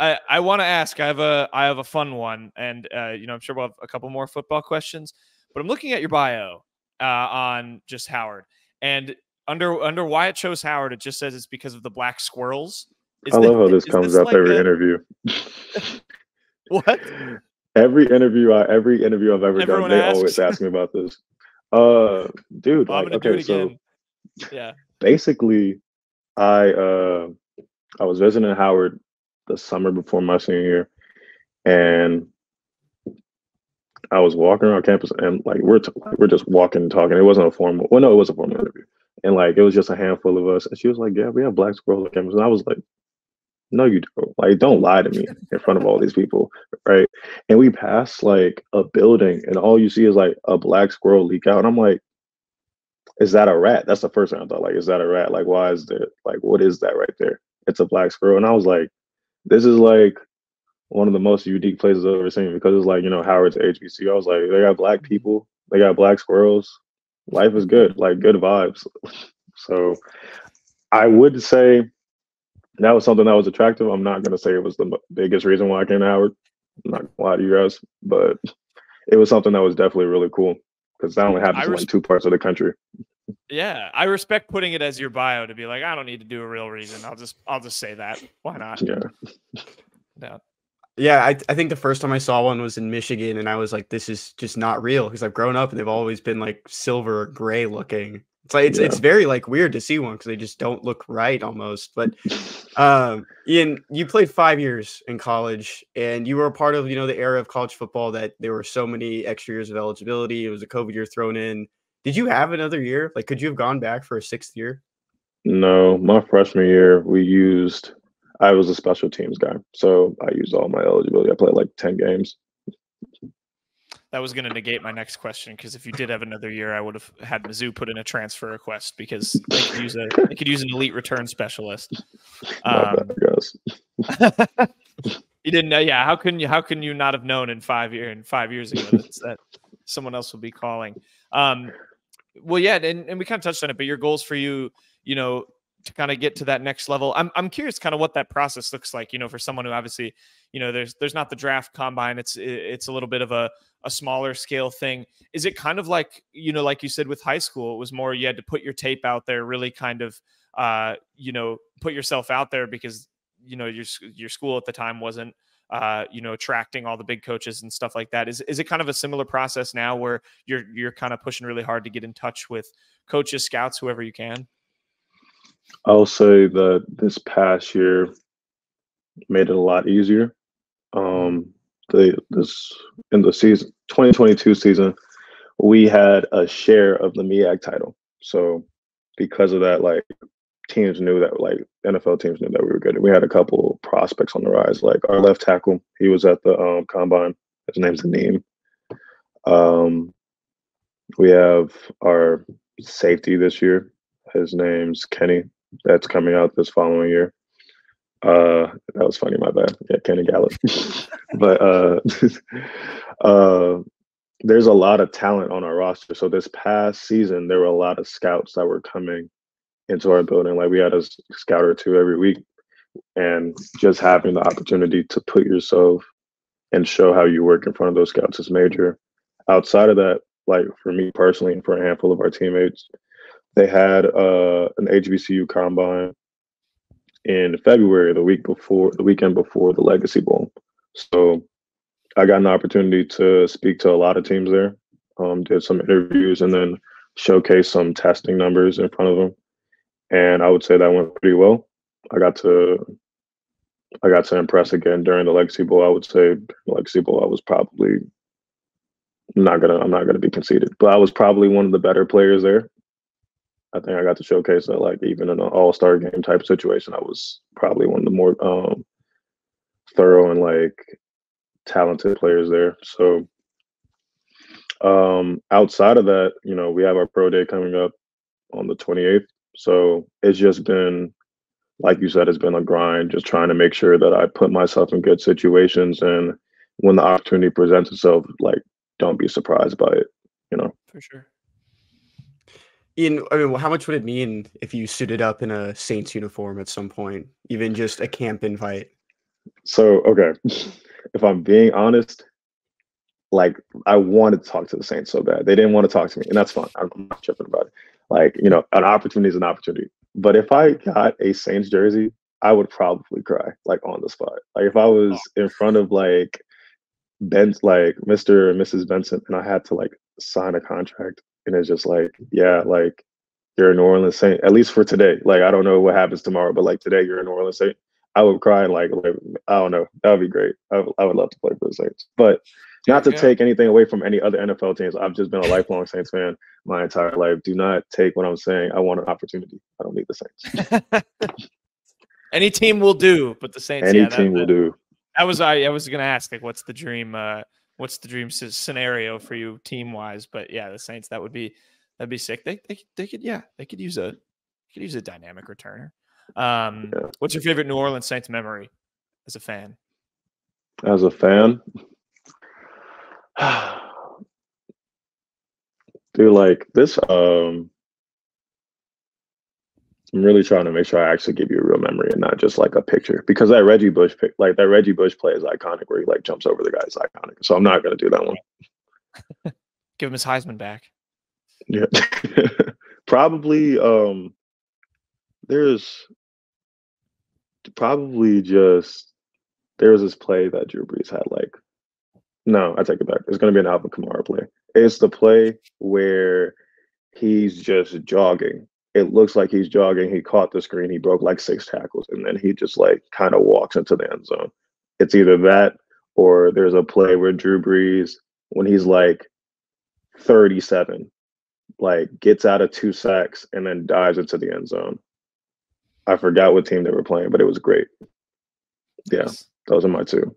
I I want to ask. I have a I have a fun one, and uh, you know I'm sure we'll have a couple more football questions. But I'm looking at your bio uh, on just Howard, and under under why it chose Howard, it just says it's because of the black squirrels. Is I love how this comes this up like every a... interview. <laughs> what? Every interview, I every interview I've ever Everyone done, they asks. always ask me about this. Uh, dude, well, like, okay, so yeah, basically, I uh, I was visiting Howard the summer before my senior year, and I was walking around campus, and like we're t- we're just walking and talking. It wasn't a formal. Well, no, it was a formal interview, and like it was just a handful of us. And she was like, "Yeah, we have black squirrels on campus," and I was like, no, you don't. Like, don't lie to me in front of all these people, right? And we pass like a building, and all you see is like a black squirrel leak out. And I'm like, is that a rat? That's the first thing I thought. Like, is that a rat? Like, why is there like what is that right there? It's a black squirrel. And I was like, this is like one of the most unique places I've ever seen because it's like, you know, Howard's HBC. I was like, they got black people, they got black squirrels. Life is good, like good vibes. so I would say that was something that was attractive. I'm not going to say it was the biggest reason why I came to Howard. I'm not going to lie to you guys, but it was something that was definitely really cool because that only happens res- in like two parts of the country. Yeah, I respect putting it as your bio to be like, I don't need to do a real reason. I'll just, I'll just say that. Why not? Yeah. Yeah. Yeah, I, I think the first time I saw one was in Michigan, and I was like, "This is just not real," because I've grown up and they've always been like silver or gray looking, it's like it's yeah. it's very like weird to see one because they just don't look right almost. But <laughs> um, Ian, you played five years in college, and you were a part of you know the era of college football that there were so many extra years of eligibility. It was a COVID year thrown in. Did you have another year? Like, could you have gone back for a sixth year? No, my freshman year we used. I was a special teams guy, so I used all my eligibility. I played like ten games that was going to negate my next question because if you did have another year, I would have had Mizzou put in a transfer request because they could use a they could use an elite return specialist. Um, <laughs> you didn't know, yeah? How can you how can you not have known in five year and five years ago that, that someone else will be calling? Um, well, yeah, and, and we kind of touched on it, but your goals for you, you know, to kind of get to that next level. I'm I'm curious kind of what that process looks like, you know, for someone who obviously, you know, there's there's not the draft combine. It's it's a little bit of a a smaller scale thing. Is it kind of like, you know, like you said with high school, it was more you had to put your tape out there, really kind of uh, you know, put yourself out there because, you know, your your school at the time wasn't uh, you know, attracting all the big coaches and stuff like that. Is is it kind of a similar process now where you're you're kind of pushing really hard to get in touch with coaches, scouts, whoever you can? I'll say that this past year made it a lot easier. Um, the this in the season 2022 season, we had a share of the MEAC title. So because of that, like teams knew that like NFL teams knew that we were good. We had a couple prospects on the rise, like our left tackle. He was at the um, combine. His name's Anim. Um, we have our safety this year. His name's Kenny that's coming out this following year. Uh, that was funny. My bad. Yeah, Kenny Gallop. <laughs> but uh, <laughs> uh, there's a lot of talent on our roster. So this past season, there were a lot of scouts that were coming into our building. Like we had a scout or two every week, and just having the opportunity to put yourself and show how you work in front of those scouts is major. Outside of that, like for me personally, and for a handful of our teammates, they had uh, an HBCU combine in February, the week before, the weekend before the Legacy Bowl. So I got an opportunity to speak to a lot of teams there, um, did some interviews, and then showcase some testing numbers in front of them. And I would say that went pretty well. I got to I got to impress again during the Legacy Bowl. I would say Legacy Bowl, I was probably not gonna I'm not gonna be conceited, but I was probably one of the better players there. I think I got to showcase that, like even in an All Star game type situation, I was probably one of the more um, thorough and like talented players there. So um, outside of that, you know, we have our pro day coming up on the 28th. So it's just been like you said, it's been a grind, just trying to make sure that I put myself in good situations. And when the opportunity presents itself, like, don't be surprised by it, you know? For sure. Ian, I mean, how much would it mean if you suited up in a Saints uniform at some point, even just a camp invite? So, okay, <laughs> if I'm being honest, like I wanted to talk to the Saints so bad. They didn't want to talk to me, and that's fine. I'm not tripping about it. Like, you know, an opportunity is an opportunity. But if I got a Saints jersey, I would probably cry, like on the spot. Like if I was oh. in front of like Ben, like Mr. and Mrs. Benson, and I had to like sign a contract, and it's just like, yeah, like you're a New Orleans Saint, at least for today. Like I don't know what happens tomorrow, but like today you're a New Orleans Saint. I would cry and like, like I don't know, that would be great. I, I would love to play for the Saints, but not to yeah. take anything away from any other NFL teams. I've just been a lifelong Saints fan my entire life. Do not take what I'm saying. I want an opportunity. I don't need the Saints. <laughs> any team will do, but the Saints. Any yeah, team that, will do. That was I, I was gonna ask like, what's the dream? Uh, what's the dream scenario for you team wise? But yeah, the Saints that would be that'd be sick. They they, they could yeah they could use a could use a dynamic returner. Um, yeah. What's your favorite New Orleans Saints memory as a fan? As a fan, <sighs> Dude, like this, um, I'm really trying to make sure I actually give you a real memory and not just like a picture because that Reggie Bush pick, like that Reggie Bush play is iconic where he like jumps over the guy is iconic. So I'm not gonna do that one. <laughs> Give him his Heisman back. Yeah, <laughs> probably. Um, there's probably just there was this play that Drew Brees had like no, I take it back. It's going to be an Alvin Kamara play. It's the play where he's just jogging. It looks like he's jogging. He caught the screen. He broke like six tackles, and then he just like kind of walks into the end zone. It's either that or there's a play where Drew Brees, when he's like 37, like gets out of two sacks and then dives into the end zone. I forgot what team they were playing, but it was great. Yeah, those are my two.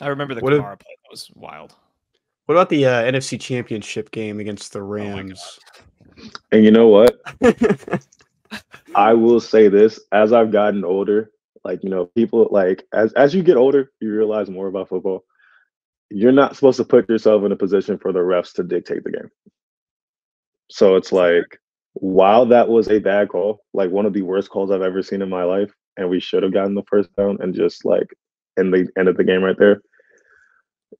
I remember the what Kamara if, play. That was wild. What about the uh, NFC Championship game against the oh Rams? Oh and you know what? <laughs> I will say this: as I've gotten older, like you know, people like as as you get older, you realize more about football. You're not supposed to put yourself in a position for the refs to dictate the game. So it's like, while that was a bad call, like one of the worst calls I've ever seen in my life, and we should have gotten the first down and just like and the end of the game right there.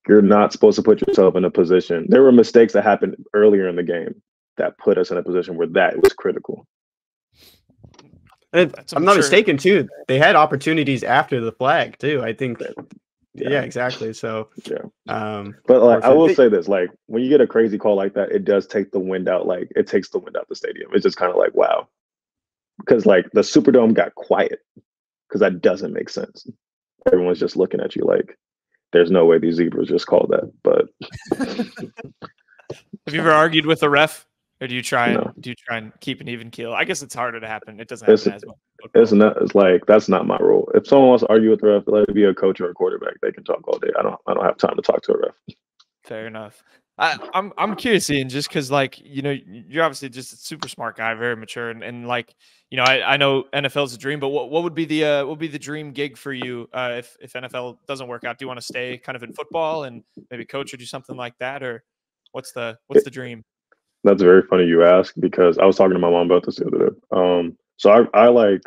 You're not supposed to put yourself in a position. There were mistakes that happened earlier in the game that put us in a position where that was critical. And I'm not mistaken too. They had opportunities after the flag too. I think. Yeah, yeah exactly. So yeah. Um, but like I will say this, like when you get a crazy call like that, it does take the wind out. Like it takes the wind out the stadium. It's just kind of like wow, because like the Superdome got quiet because that doesn't make sense everyone's just looking at you like there's no way these zebras just called that. But <laughs> have you ever argued with a ref? Or do you try and no. do you try and keep an even keel? I guess it's harder to happen. It doesn't happen it's, as much. It's not. It's like that's not my role. If someone wants to argue with the ref, let it be a coach or a quarterback. They can talk all day. I don't. I don't have time to talk to a ref. Fair enough. I, am I'm, I'm curious, Ian, just because like you know you're obviously just a super smart guy, very mature, and, and like you know I, I know NFL's a dream, but what, what would be the uh, what would be the dream gig for you uh, if if NFL doesn't work out? Do you want to stay kind of in football and maybe coach or do something like that, or what's the what's the dream? That's very funny you ask because I was talking to my mom about this the other day. Um, so I I like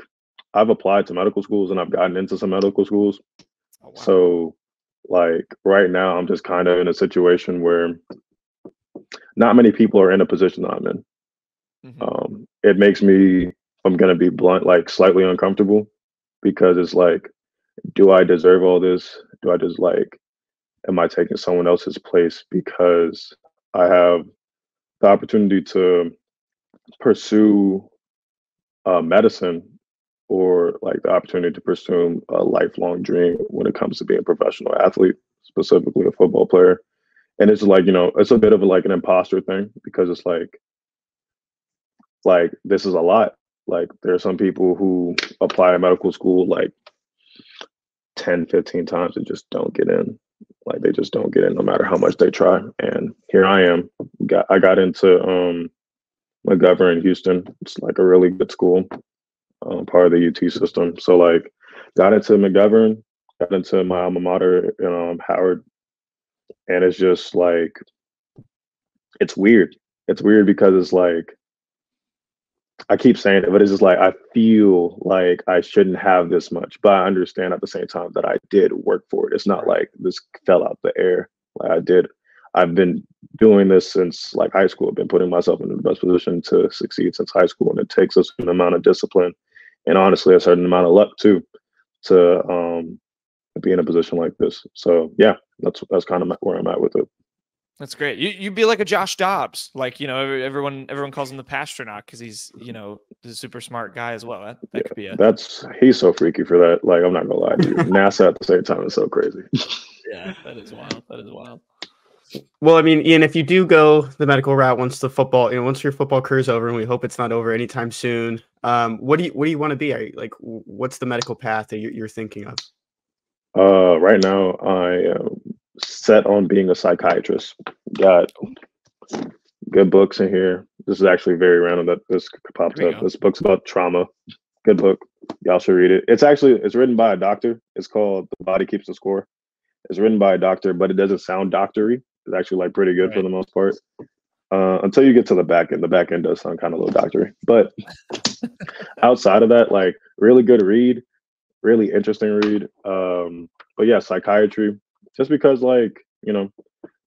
I've applied to medical schools and I've gotten into some medical schools. Oh, wow. So like right now i'm just kind of in a situation where not many people are in a position that i'm in mm-hmm. um, it makes me i'm going to be blunt like slightly uncomfortable because it's like do i deserve all this do i just like am i taking someone else's place because i have the opportunity to pursue uh, medicine or like the opportunity to pursue a lifelong dream when it comes to being a professional athlete, specifically a football player. And it's like, you know, it's a bit of a, like an imposter thing because it's like, like this is a lot. Like there are some people who apply to medical school like 10, 15 times and just don't get in. Like they just don't get in no matter how much they try. And here I am. Got I got into um McGovern in Houston. It's like a really good school um, part of the UT system. So like got into McGovern, got into my alma mater, know, Howard, and it's just like it's weird. It's weird because it's like I keep saying it, but it's just like I feel like I shouldn't have this much, but I understand at the same time that I did work for it. It's not like this fell out the air. Like I did. I've been doing this since like high school. I've been putting myself in the best position to succeed since high school, and it takes a certain amount of discipline and honestly a certain amount of luck too to um, be in a position like this. So yeah, that's that's kind of where I'm at with it. That's great. You you'd be like a Josh Dobbs, like you know everyone everyone calls him the Passtronaut because he's you know a super smart guy as well. That, that yeah, could be a. That's he's so freaky for that. Like I'm not gonna lie to you, <laughs> NASA at the same time is so crazy. yeah, that is wild. That is wild. Well, I mean, Ian, if you do go the medical route once the football, you know, once your football career is over, and we hope it's not over anytime soon, um, what do you what do you want to be? Are you, like, what's the medical path that you're, you're thinking of? Uh, right now, I am set on being a psychiatrist. Got good books in here. This is actually very random that this popped up. Go. This book's about trauma. Good book. Y'all should read it. It's actually it's written by a doctor. It's called The Body Keeps the Score. It's written by a doctor, but it doesn't sound doctory. It's actually like pretty good right. for the most part. Uh, until you get to the back end, the back end does sound kind of a little doctory. But <laughs> outside of that, like really good read, really interesting read. Um, but yeah, psychiatry, just because like you know,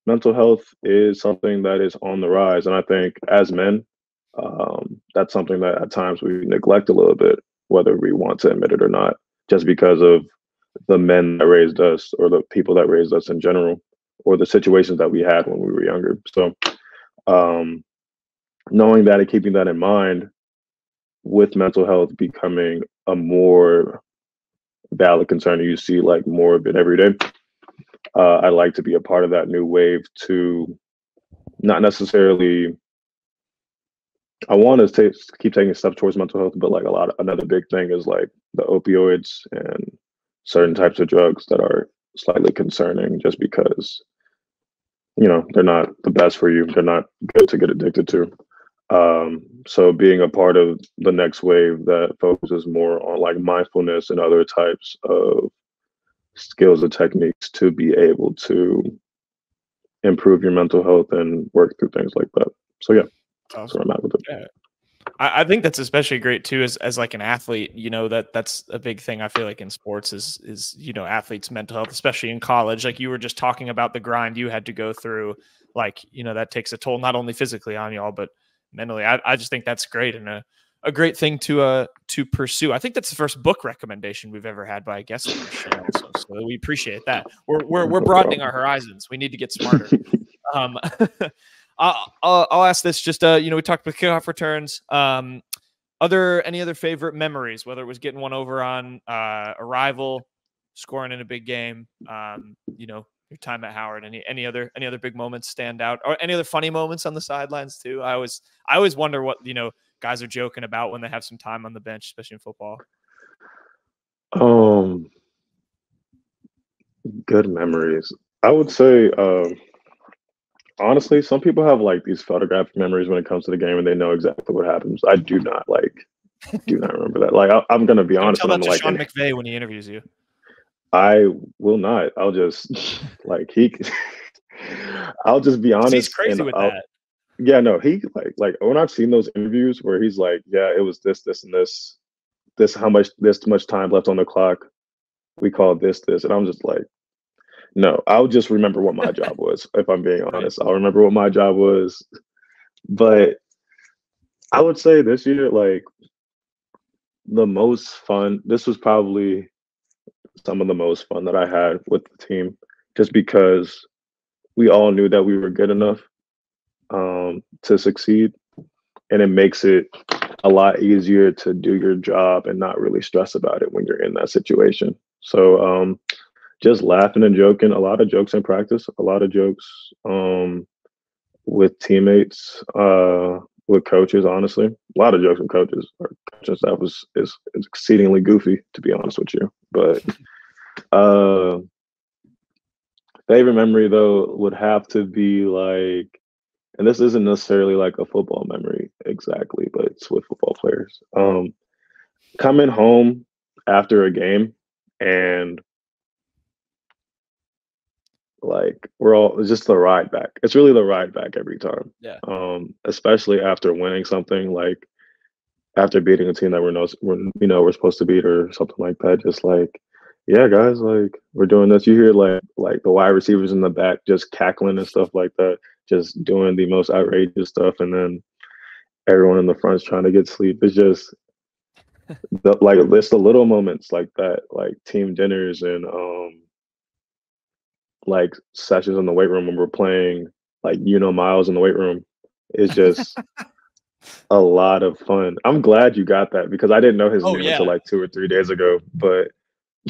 mental health is something that is on the rise, and I think as men, um, that's something that at times we neglect a little bit, whether we want to admit it or not, just because of the men that raised us or the people that raised us in general or the situations that we had when we were younger. So, um, knowing that and keeping that in mind with mental health becoming a more valid concern, you see like more of it every day. Uh, I like to be a part of that new wave to not necessarily. I want to keep taking steps towards mental health, but like a lot, of, another big thing is like the opioids and certain types of drugs that are slightly concerning, just because you know they're not the best for you they're not good to get addicted to um, so being a part of the next wave that focuses more on like mindfulness and other types of skills and techniques to be able to improve your mental health and work through things like that so yeah awesome. that's where i'm at with it yeah. I, I think that's especially great too as, as like an athlete, you know, that that's a big thing I feel like in sports is is, you know, athletes' mental health, especially in college. Like you were just talking about the grind you had to go through. Like, you know, that takes a toll not only physically on y'all, but mentally. I, I just think that's great and a, a great thing to uh to pursue. I think that's the first book recommendation we've ever had by a guest on the show. Also, so we appreciate that. We're we're we're broadening our horizons. We need to get smarter. <laughs> um <laughs> I'll, I'll, ask this just uh you know we talked about kickoff returns um other any other favorite memories whether it was getting one over on uh arrival scoring in a big game um you know your time at Howard any any other any other big moments stand out or any other funny moments on the sidelines too I always I always wonder what you know guys are joking about when they have some time on the bench especially in football um good memories I would say um honestly, some people have like these photographic memories when it comes to the game, and they know exactly what happens. I do not like, do not remember that. Like, I, am gonna be honest. Tell that to like, Sean McVay when he interviews you. I will not. I'll just <laughs> like he. <laughs> I'll just be honest. He's crazy with I'll, that. Yeah, no, he like like when I've seen those interviews where he's like, yeah, it was this, this, and this, this, how much, this much time left on the clock. We call this, this, and I'm just like, no, I'll just remember what my job was. If I'm being honest, I'll remember what my job was. But I would say this year, like the most fun. This was probably some of the most fun that I had with the team, just because we all knew that we were good enough um, to succeed, and it makes it a lot easier to do your job and not really stress about it when you're in that situation. So um, just laughing and joking. A lot of jokes in practice. A lot of jokes um, with teammates, uh, with coaches. Honestly, a lot of jokes with coaches. Our coaching staff was is, is exceedingly goofy, to be honest with you. But uh, favorite memory though would have to be like, and this isn't necessarily like a football memory exactly, but it's with football players. Um, coming home after a game and like we're all it's just the ride back. It's really the ride back every time. Yeah. Um, especially after winning something like after beating a team that we're no we're, you know we're supposed to beat or something like that. Just like, yeah, guys, like we're doing this. You hear like like the wide receivers in the back just cackling and stuff like that, just doing the most outrageous stuff, and then everyone in the front's trying to get sleep. It's just <laughs> the, like it's the little moments like that, like team dinners and um like sessions in the weight room when we're playing like you know miles in the weight room is just <laughs> a lot of fun. I'm glad you got that because I didn't know his oh, name yeah. until like two or three days ago, but <laughs>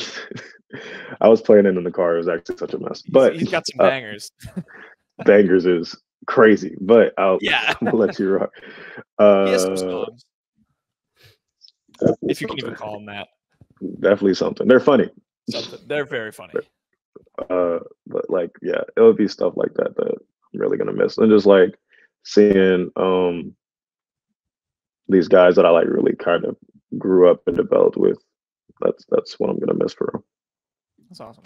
I was playing it in the car. It was actually such a mess. But he's got some uh, bangers. Uh, bangers is crazy, but I'll, yeah. <laughs> I'll let you rock. Uh, if you can even call them that. Definitely something. They're funny. Something. They're very funny. Uh, but like, yeah, it would be stuff like that that I'm really gonna miss, and just like seeing um these guys that I like really kind of grew up and developed with. That's that's what I'm gonna miss for. That's awesome.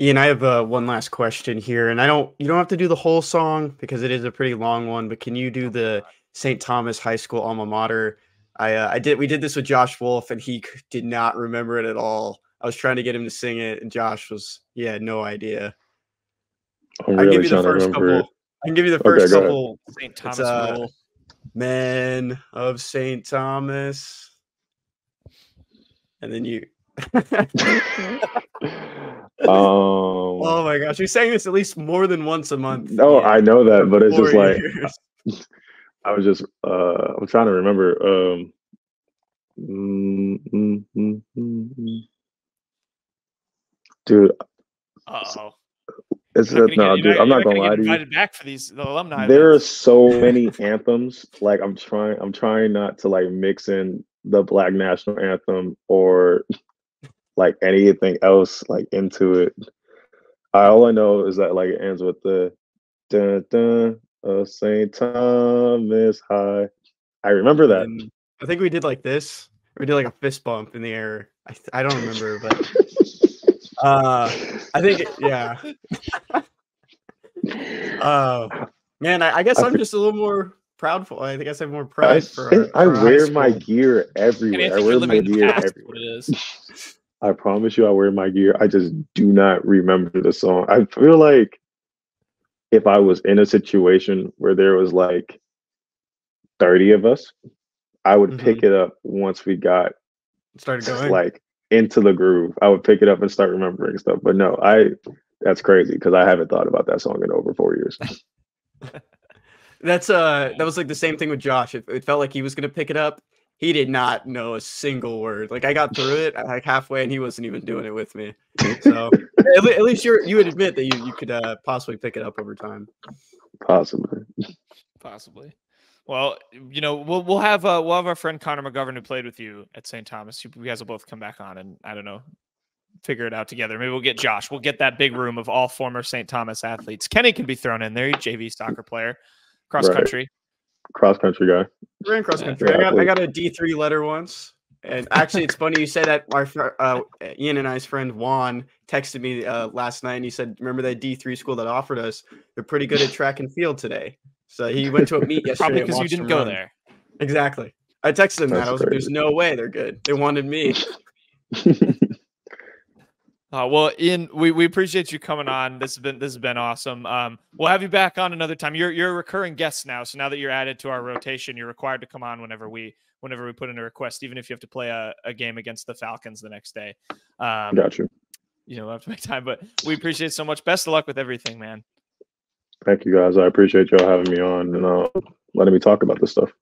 Ian, I have uh, one last question here, and I don't you don't have to do the whole song because it is a pretty long one, but can you do the St. Thomas High School alma mater? I uh, I did we did this with Josh Wolf, and he did not remember it at all. I was trying to get him to sing it, and Josh was he had no idea. I'm really I give you the first couple. It. I can give you the first okay, couple. St. Thomas uh. Men of St. Thomas. And then you. <laughs> um, oh my gosh, you're saying this at least more than once a month. No, yeah. I know that, but it's just like <laughs> I was just uh I'm trying to remember. Um mm, mm, mm, dude. oh. It's a, no, dude. I'm not gonna lie to you. Back for these the alumni. There events. are so many anthems. Like I'm trying. I'm trying not to like mix in the Black National Anthem or like anything else like into it. I, all I know is that like it ends with the dun dun of St. Thomas High. I remember that. And I think we did like this. We did like a fist bump in the air. I, I don't remember, but <laughs> uh, I think yeah. <laughs> uh, man, I, I guess I am just a little more proud for. I think I said more pride I, for. Our, I for wear my gear everywhere. I, I wear my gear everywhere. <laughs> I promise you, I wear my gear. I just do not remember the song. I feel like if I was in a situation where there was like 30 of us, I would mm-hmm. pick it up once we got started going like into the groove. I would pick it up and start remembering stuff. But no, I that's crazy because I haven't thought about that song in over four years. <laughs> that's uh that was like the same thing with Josh. It, it, felt like he was gonna pick it up. He did not know a single word. Like I got through it like halfway, and he wasn't even doing it with me. So <laughs> at, at, least you you would admit that you you could uh, possibly pick it up over time. Possibly. Possibly. Well, you know, we'll we'll have uh, we'll have our friend Connor McGovern who played with you at St. Thomas. You guys will both come back on, and I don't know, figure it out together. Maybe we'll get Josh. We'll get that big room of all former St. Thomas athletes. Kenny can be thrown in there. JV soccer player, cross right. Country, cross country guy. Ran cross country. Yeah. I got I got a D three letter once. And actually, it's funny you say that. Our uh, Ian and I's friend Juan texted me uh, last night, and he said, "Remember that D three school that offered us? They're pretty good at track and field today." So he went to a meet <laughs> yesterday. Probably because you didn't go run. there. Exactly. I texted him That's that. I was like, "There's no way they're good. They wanted me." <laughs> Uh, well, Ian, we, we appreciate you coming on. This has been this has been awesome. Um, we'll have you back on another time. You're you're a recurring guest now, so now that you're added to our rotation, you're required to come on whenever we whenever we put in a request, even if you have to play a, a game against the Falcons the next day. Um, Got you. You know, we'll have to make time, but we appreciate so much. Best of luck with everything, man. Thank you guys. I appreciate y'all having me on and uh, letting me talk about this stuff.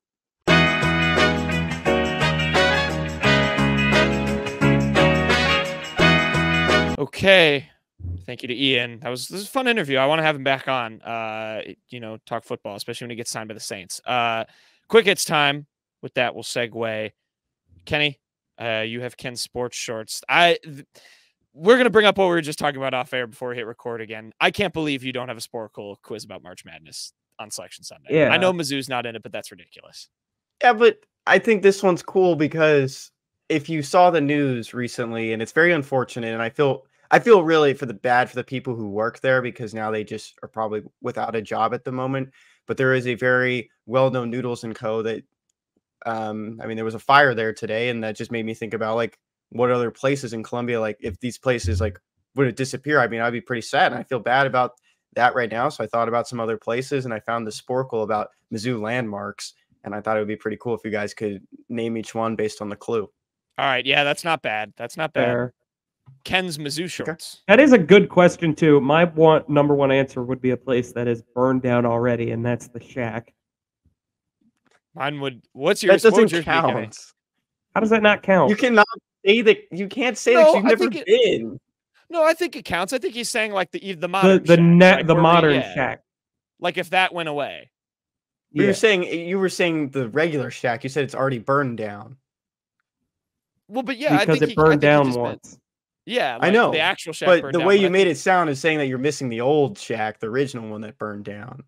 Okay. Thank you to Ian. That was this is a fun interview. I want to have him back on. Uh, you know, talk football, especially when he gets signed by the Saints. Uh, quick hits time. With that, we'll segue. Kenny, uh, you have Ken's sports shorts. I. Th- we're going to bring up what we were just talking about off air before we hit record again. I can't believe you don't have a Sporcle quiz about March Madness on Selection Sunday. Yeah. I know Mizzou's not in it, but that's ridiculous. Yeah, but I think this one's cool because if you saw the news recently, and it's very unfortunate, and I feel I feel really for the bad for the people who work there because now they just are probably without a job at the moment. But there is a very well-known Noodles and Co. that, um, I mean, there was a fire there today, and that just made me think about like what other places in Columbia, like if these places like would it disappear? I mean, I'd be pretty sad, and I feel bad about that right now. So I thought about some other places, and I found the Sporcle about Mizzou landmarks, and I thought it would be pretty cool if you guys could name each one based on the clue. All right, yeah, that's not bad. That's not bad. Fair. Ken's Mizzou shorts. That is a good question too. My one number one answer would be a place that is burned down already, and that's the Shack. Mine would. What's your? That doesn't yours count. How does that not count? You cannot say that. You can't say no, that you've I never been. It, no, I think it counts. I think he's saying like the the modern the the, shack, like the modern we, yeah. Shack. Like if that went away. Yeah. You're saying you were saying the regular shack. You said it's already burned down. Well, but yeah, because it he, burned down once. Meant, yeah, like I know the actual shack. But the down, way you made it sound is saying that you're missing the old shack, the original one that burned down.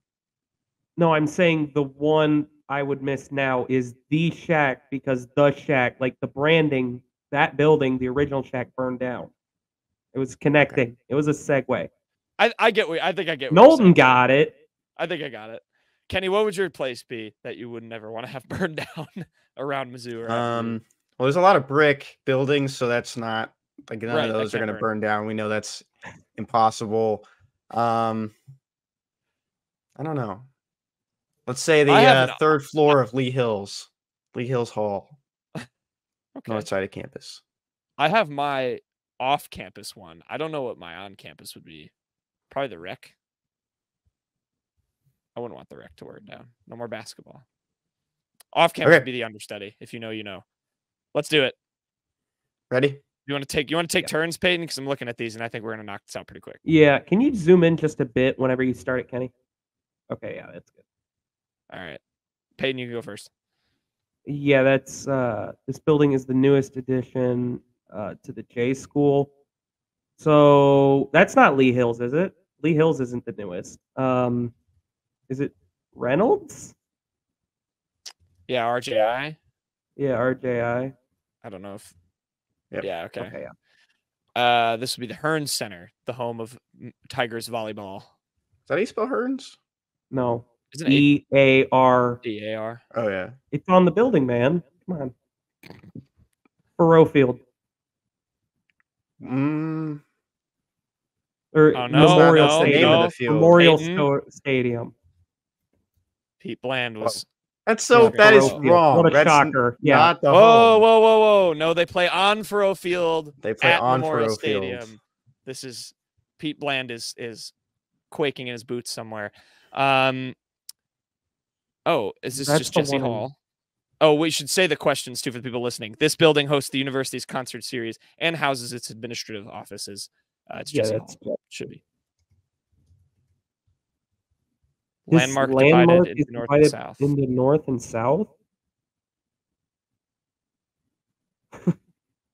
No, I'm saying the one I would miss now is the shack because the shack, like the branding, that building, the original shack burned down. It was connecting. Okay. It was a segue. I, I get what I think I get. Knowlton got it. I think I got it. Kenny, what would your place be that you would never want to have <laughs> burned down around Mizzou? um, well, there's a lot of brick buildings, so that's not like none right, of those are going to burn down. We know that's impossible. Um, I don't know. Let's say the uh, third floor of Lee Hills, Lee Hills Hall, <laughs> okay. north side of campus. I have my off-campus one. I don't know what my on-campus would be. Probably the rec. I wouldn't want the rec to wear it down. No more basketball. Off campus okay. would be the understudy. If you know, you know. Let's do it. Ready? You want to take you want to take yeah. turns, Peyton? Because I'm looking at these and I think we're gonna knock this out pretty quick. Yeah. Can you zoom in just a bit whenever you start it, Kenny? Okay, yeah, that's good. All right. Peyton, you can go first. Yeah, that's uh this building is the newest addition uh to the J school. So that's not Lee Hills, is it? Lee Hills isn't the newest. Um is it Reynolds? Yeah, RJI. Yeah, RJI. I don't know if. Yep. Yeah. Okay. Okay. Yeah. Uh, this would be the Hearnes Center, the home of Tigers volleyball. Is that how you spell Hearnes? No. E A R. E A R. Oh yeah. It's on the building, man. Come on. Faurot Field. Mm. Or oh, no, Memorial no, Stadium. No. Memorial Stadium. Pete Bland was that's so. Yeah, that is wrong. What a That's shocker! Yeah. whoa, home. whoa, whoa, whoa! No, they play on Faurot Field. They play on Memorial Faurot Stadium. Field. This is Pete Bland is is quaking in his boots somewhere. Um. Oh, is this That's just Jesse one. Hall? Oh, we should say the questions too for the people listening. This building hosts the university's concert series and houses its administrative offices. Uh, it's yeah, Jesse Hall. Should be. Landmark, landmark divided into north and south. Into north and south. <laughs>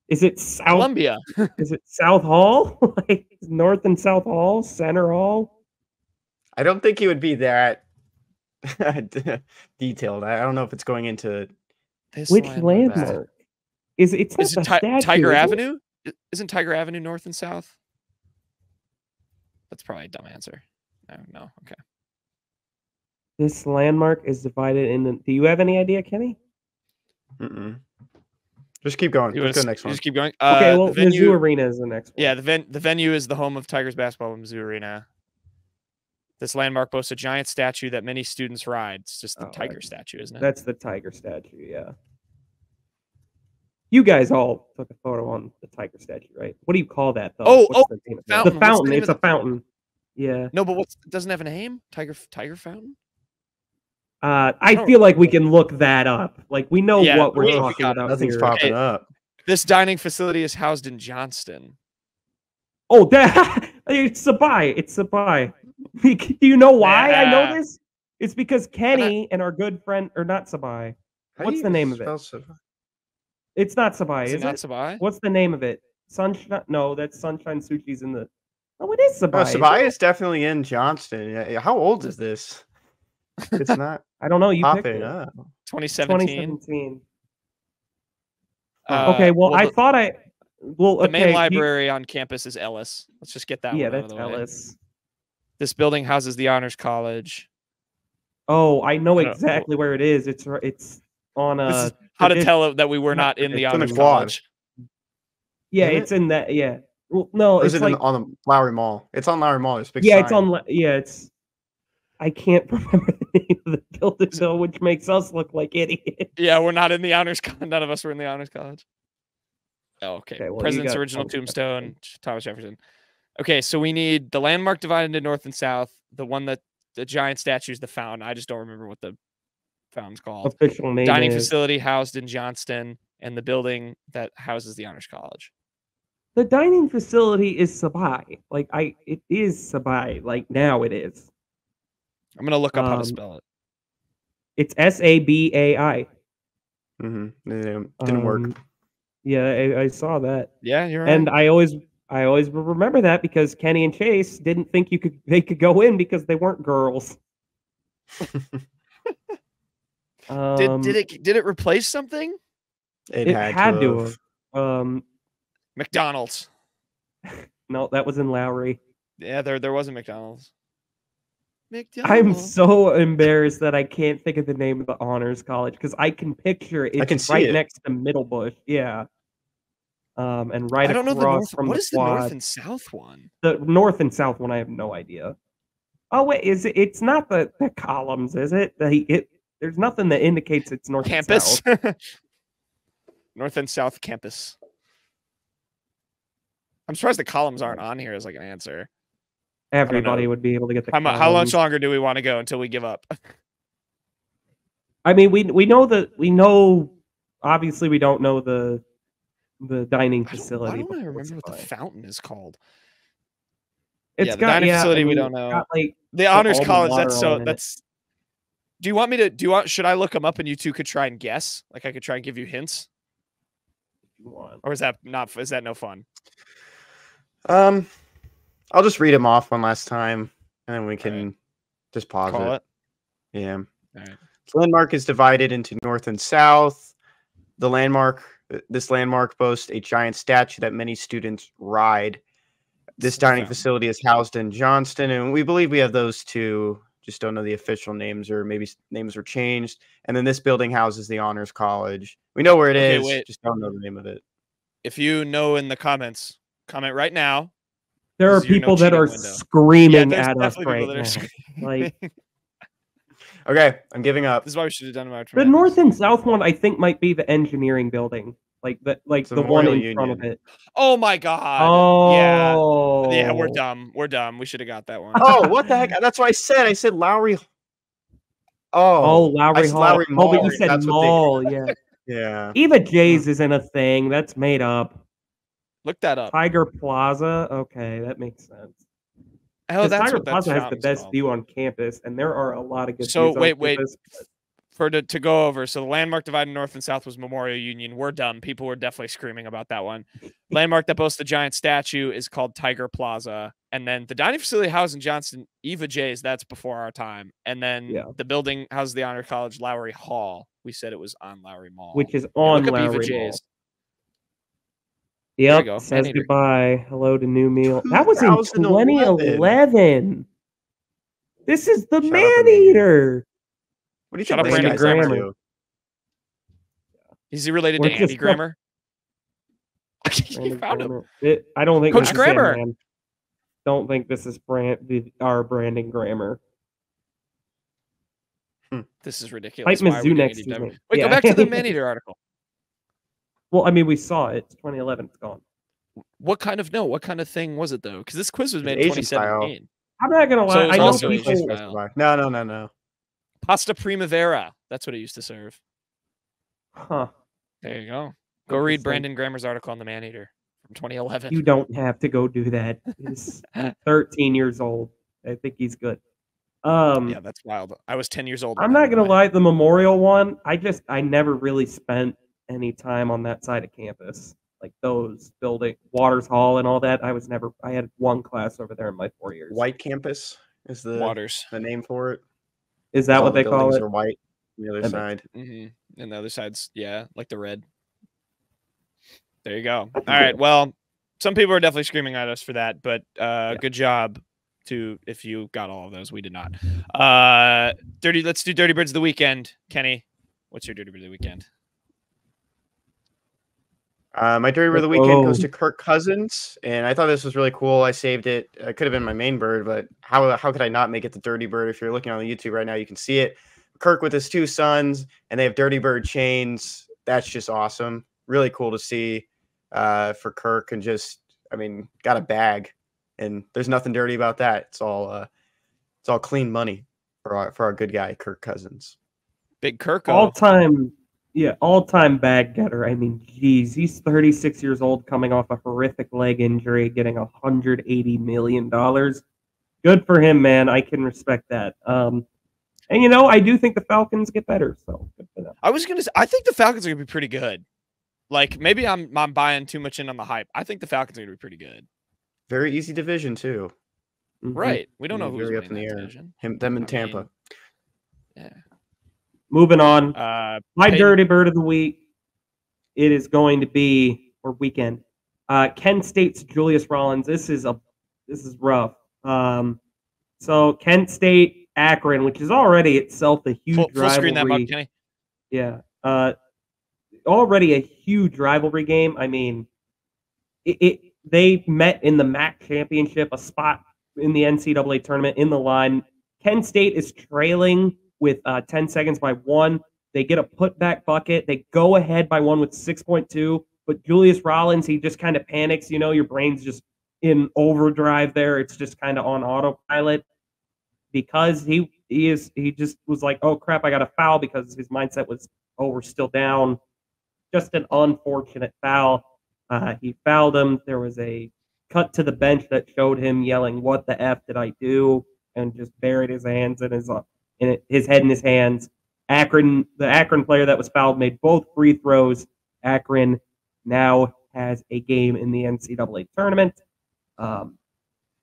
is it South Columbia? <laughs> is it South Hall? <laughs> like North and South Hall, Center Hall? I don't think he would be that detailed. I don't know if it's going into this which landmark. landmark? Is it's is it ti- Tiger Avenue? Isn't Tiger Avenue north and south? That's probably a dumb answer. No, no, okay. This landmark is divided in. The, do you have any idea, Kenny? Mm-mm. Just keep going. Let's go next one. Just keep going. Uh, okay, well, venue, Mizzou Arena is the next one. Yeah, the ven- the venue is the home of Tigers basketball in Mizzou Arena. This landmark boasts a giant statue that many students ride. It's just the oh, tiger statue, isn't it? That's the tiger statue, yeah. You guys all took a photo on the tiger statue, right? What do you call that though? Oh, What's oh, the, fountain. the fountain. The it's a fountain. Yeah. No, but what doesn't have a name? Tiger Tiger Fountain? Uh, I feel like we can look that up. Like we know yeah, what we're talking about. Nothing's here. popping up. This dining facility is housed in Johnston. Oh, <laughs> that it's Sabai. It's a Sabai. Do <laughs> you know why yeah. I know this? It's because Kenny and our good friend, or not Sabai. What's the name of it? Sabai? It's not Sabai. Is, is it not Sabai? What's the name of it? Sunshine? No, that's Sunshine Sushi's in the. Oh, it is Sabai. Oh, Sabai is, is definitely in Johnston. How old is this? It's <laughs> not. I don't know. You picked it. Up. 2017. 2017. Uh, okay, well, well I the, thought I well the main library on campus is Ellis. Let's just get that. One. Yeah, that's Ellis. Way. This building houses the Honors College. Oh, I know exactly I where it is. It's it's on a. how to tell that we were not in the Honors College. Yeah, it's in that. Yeah. Well, no, or it's it like, on the Lowry Mall. It's on Lowry Mall. It's big. Yeah, sign. it's on. Yeah, it's. I can't <laughs> remember the name of the building though, which makes us look like idiots. Yeah, we're not in the honors. None of us were in the honors college. Oh, okay. okay well, President's original tombstone, Thomas Jefferson. Okay, so we need the landmark divided into north and south. The one that the giant statue is the fountain. I just don't remember what the fountain's called. Official name. Dining is... facility housed in Johnston, and the building that houses the honors college. The dining facility is Sabai. Like I, it is Sabai. Like now it is. I'm gonna look up um, how to um, spell it. It's S A B A I. Mm-hmm. Didn't, didn't um, work. Yeah, I, I, saw that. Yeah, you're right. And I always, I always remember that because Kenny and Chase didn't think you could, <laughs> they could go in because they weren't girls. <laughs> um, did did it did it replace something? It, it had, had, to. have. Um, McDonald's. <laughs> no, that was in Lowry. Yeah, there there was a McDonald's. I'm so embarrassed that I can't think of the name of the honors college because I can picture it. I can right it. next to Middlebush. Yeah. Um, and right I don't know the north, from what the is the north and south one? The north and south one, I have no idea. Oh wait, is it? It's not the, the columns, is it? The it. There's nothing that indicates it's north campus. <laughs> north and south campus. I'm surprised the columns aren't on here as like an answer. Everybody would be able to get the. How, how much longer do we want to go until we give up? <laughs> I mean, we we know that we know. Obviously, we don't know the the dining facility. I don't, I don't remember what the fountain is called. It's yeah, got, dining yeah, facility. I mean, we don't know. Got, like, the honors college. That's so. That's. Do you want me to? Do you want? Should I look them up and you two could try and guess? Like I could try and give you hints. You want? Or is that not? Is that no fun? Um, I'll just read them off one last time, and then we can right. just pause it. it. Yeah. So landmark is divided into north and south. The landmark, uh, this landmark boasts a giant statue that many students ride. This dining facility is housed in Johnston, and we believe we have those two. Just don't know the official names, or maybe names were changed. And then this building houses the Honors College. We know where it okay, is. Wait. Just don't know the name of it. If you know in the comments, comment right now there are people that are window. screaming yeah, at us right now. like, <laughs> okay, I'm giving up. This is why we should have done it. The north and south one, I think, might be the engineering building, like the like the one in Union. front of it. Oh my god! Oh, yeah, yeah, we're dumb. We're dumb. We should have got that one. oh, what the heck? That's what I said. I said Lowry. Oh, oh, Lowry Hall. Lowry Mall. Oh, but you said That's Mall. They... <laughs> Yeah. yeah. Eva J's hmm. isn't a thing. That's made up. Look that up. Tiger Plaza. Okay, that makes sense. Oh, that's Tiger Plaza has the best called. view on campus, and there are a lot of good. So wait, wait. For to, to go over, so the landmark divided north and south was Memorial Union. We're dumb. People were definitely screaming about that one. <laughs> landmark that boasts the giant statue is called Tiger Plaza, and then the dining facility housing in Johnston, Eva J's. That's before our time, and then yeah. the building houses the Honor College Lowry Hall. We said it was on Lowry Mall, which is on Lowry Mall. Yep. Says goodbye. Hello to new meal. <laughs> That was in 2011. This is the man eater. What do you Shut think? Up, Brandon Grammer. Is he related to Andy Grammer? you <laughs> found him. It, I don't think Coach Grammer. Don't think this is brand the, our Brandon Grammer. Hmm. This is ridiculous. Type Mizzou next to Wait, yeah. go back to the man <laughs> eater article. Well, I mean, we saw it. It's 2011. It's gone. What kind of no? What kind of thing was it though? Because this quiz was made in 2017. I'm not gonna lie. So I know people. No, no, no, no. Pasta primavera. That's what it used to serve. Huh. There you go. Go read Brandon Grammer's article on the Maneater from 2011. You don't have to go do that. <laughs> He's 13 years old. I think he's good. Um, yeah, that's wild. I was 10 years old. I'm not gonna lie. The memorial one, I just I never really spent any time on that side of campus. Like those building Waters Hall and all that. I was never I had one class over there in my four years. White campus is the Waters the name for it. Is that all what the they call it? Are white. The other that side. Mm-hmm. And the other side's yeah, like the red. There you go. All right. Well, some people are definitely screaming at us for that, but uh, yeah. good job to if you got all of those. We did not. Uh, dirty. Let's do dirty birds of the weekend. Kenny, what's your dirty bird of the weekend? Uh, my dirty bird of the weekend oh. goes to Kirk Cousins, and I thought this was really cool. I saved it. It could have been my main bird, but how how could I not make it the dirty bird? If you're looking on YouTube right now, you can see it. Kirk with his two sons, and they have dirty bird chains. That's just awesome. Really cool to see uh, for Kirk, and just I mean, got a bag and there's nothing dirty about that. It's all uh, it's all clean money for our for our good guy Kirk Cousins. Big Kirk, all time, yeah, all time bag getter. I mean, geez, he's 36 years old, coming off a horrific leg injury, getting 180 million dollars. Good for him, man. I can respect that. Um, and you know, I do think the Falcons get better. So good for them. I was gonna say, I think the Falcons are gonna be pretty good. Like maybe I'm I'm buying too much in on the hype. I think the Falcons are gonna be pretty good. Very easy division too. Mm-hmm. Right. We don't know who's up in the air. Division. Him, them in I Tampa. Mean, yeah. Moving on. Uh, My Peyton. dirty bird of the week. It is going to be or weekend. Uh, Kent State's Julius Rollins. This is a this is rough. Um, so Kent State Akron, which is already itself a huge full, full rivalry. Screen that Kenny. Yeah. Uh, already a huge rivalry game. I mean, it, it they met in the MAC championship, a spot in the NCAA tournament in the line. Kent State is trailing with uh, 10 seconds by one. They get a putback bucket. They go ahead by one with 6.2. But Julius Rollins, he just kind of panics. You know, your brain's just in overdrive there. It's just kind of on autopilot because he he is he just was like, oh crap, I got a foul because his mindset was, oh, we're still down. Just an unfortunate foul. Uh, he fouled him. There was a cut to the bench that showed him yelling, "What the f did I do?" and just buried his hands in his in his head in his hands. Akron, the Akron player that was fouled, made both free throws. Akron now has a game in the NCAA tournament. Um,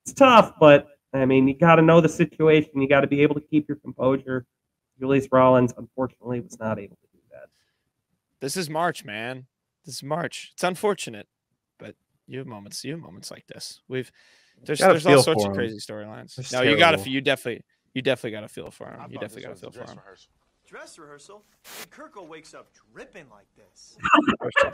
it's tough, but I mean, you got to know the situation. You got to be able to keep your composure. Julius Rollins, unfortunately, was not able to do that. This is March, man. This is March. It's unfortunate, but you have moments. You have moments like this. We've there's there's all sorts of crazy storylines. No, terrible. you got to you definitely you definitely got to feel for him. You definitely got to feel for him. Rehearsal. Dress rehearsal. Kirko wakes up dripping like this. <laughs>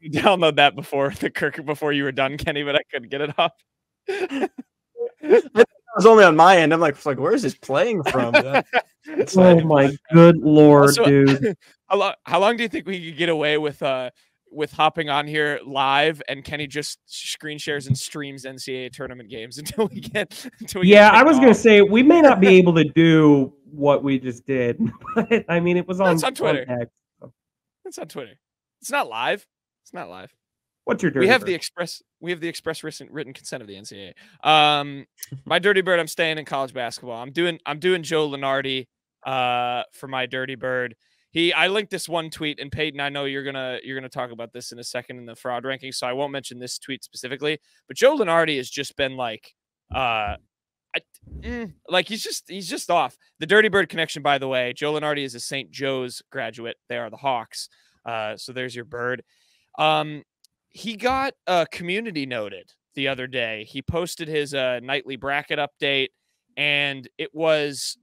you download that before the Kirk before you were done, Kenny, but I couldn't get it off. <laughs> it was only on my end. I'm like, like, where's this playing from? <laughs> oh my good lord, also, dude! How long, how long do you think we could get away with uh with hopping on here live and Kenny just screen shares and streams NCAA tournament games <laughs> until we get until we Yeah, I was off. gonna say we may not be <laughs> able to do what we just did, <laughs> but I mean it was on, on Twitter. On it's on Twitter. It's not live. It's not live. What's your dirty We have bird? the express we have the express written, written consent of the NCAA. Um my dirty bird, I'm staying in college basketball. I'm doing I'm doing Joe Lunardi uh for my dirty bird he I linked this one tweet and Peyton, I know you're gonna you're gonna talk about this in a second in the fraud ranking, so I won't mention this tweet specifically. But Joe Lunardi has just been like uh I, mm, like he's just he's just off. The Dirty Bird connection, by the way, Joe Lunardi is a St. Joe's graduate. They are the Hawks. Uh, so there's your bird. Um, he got uh, community noted the other day. He posted his uh, nightly bracket update, and it was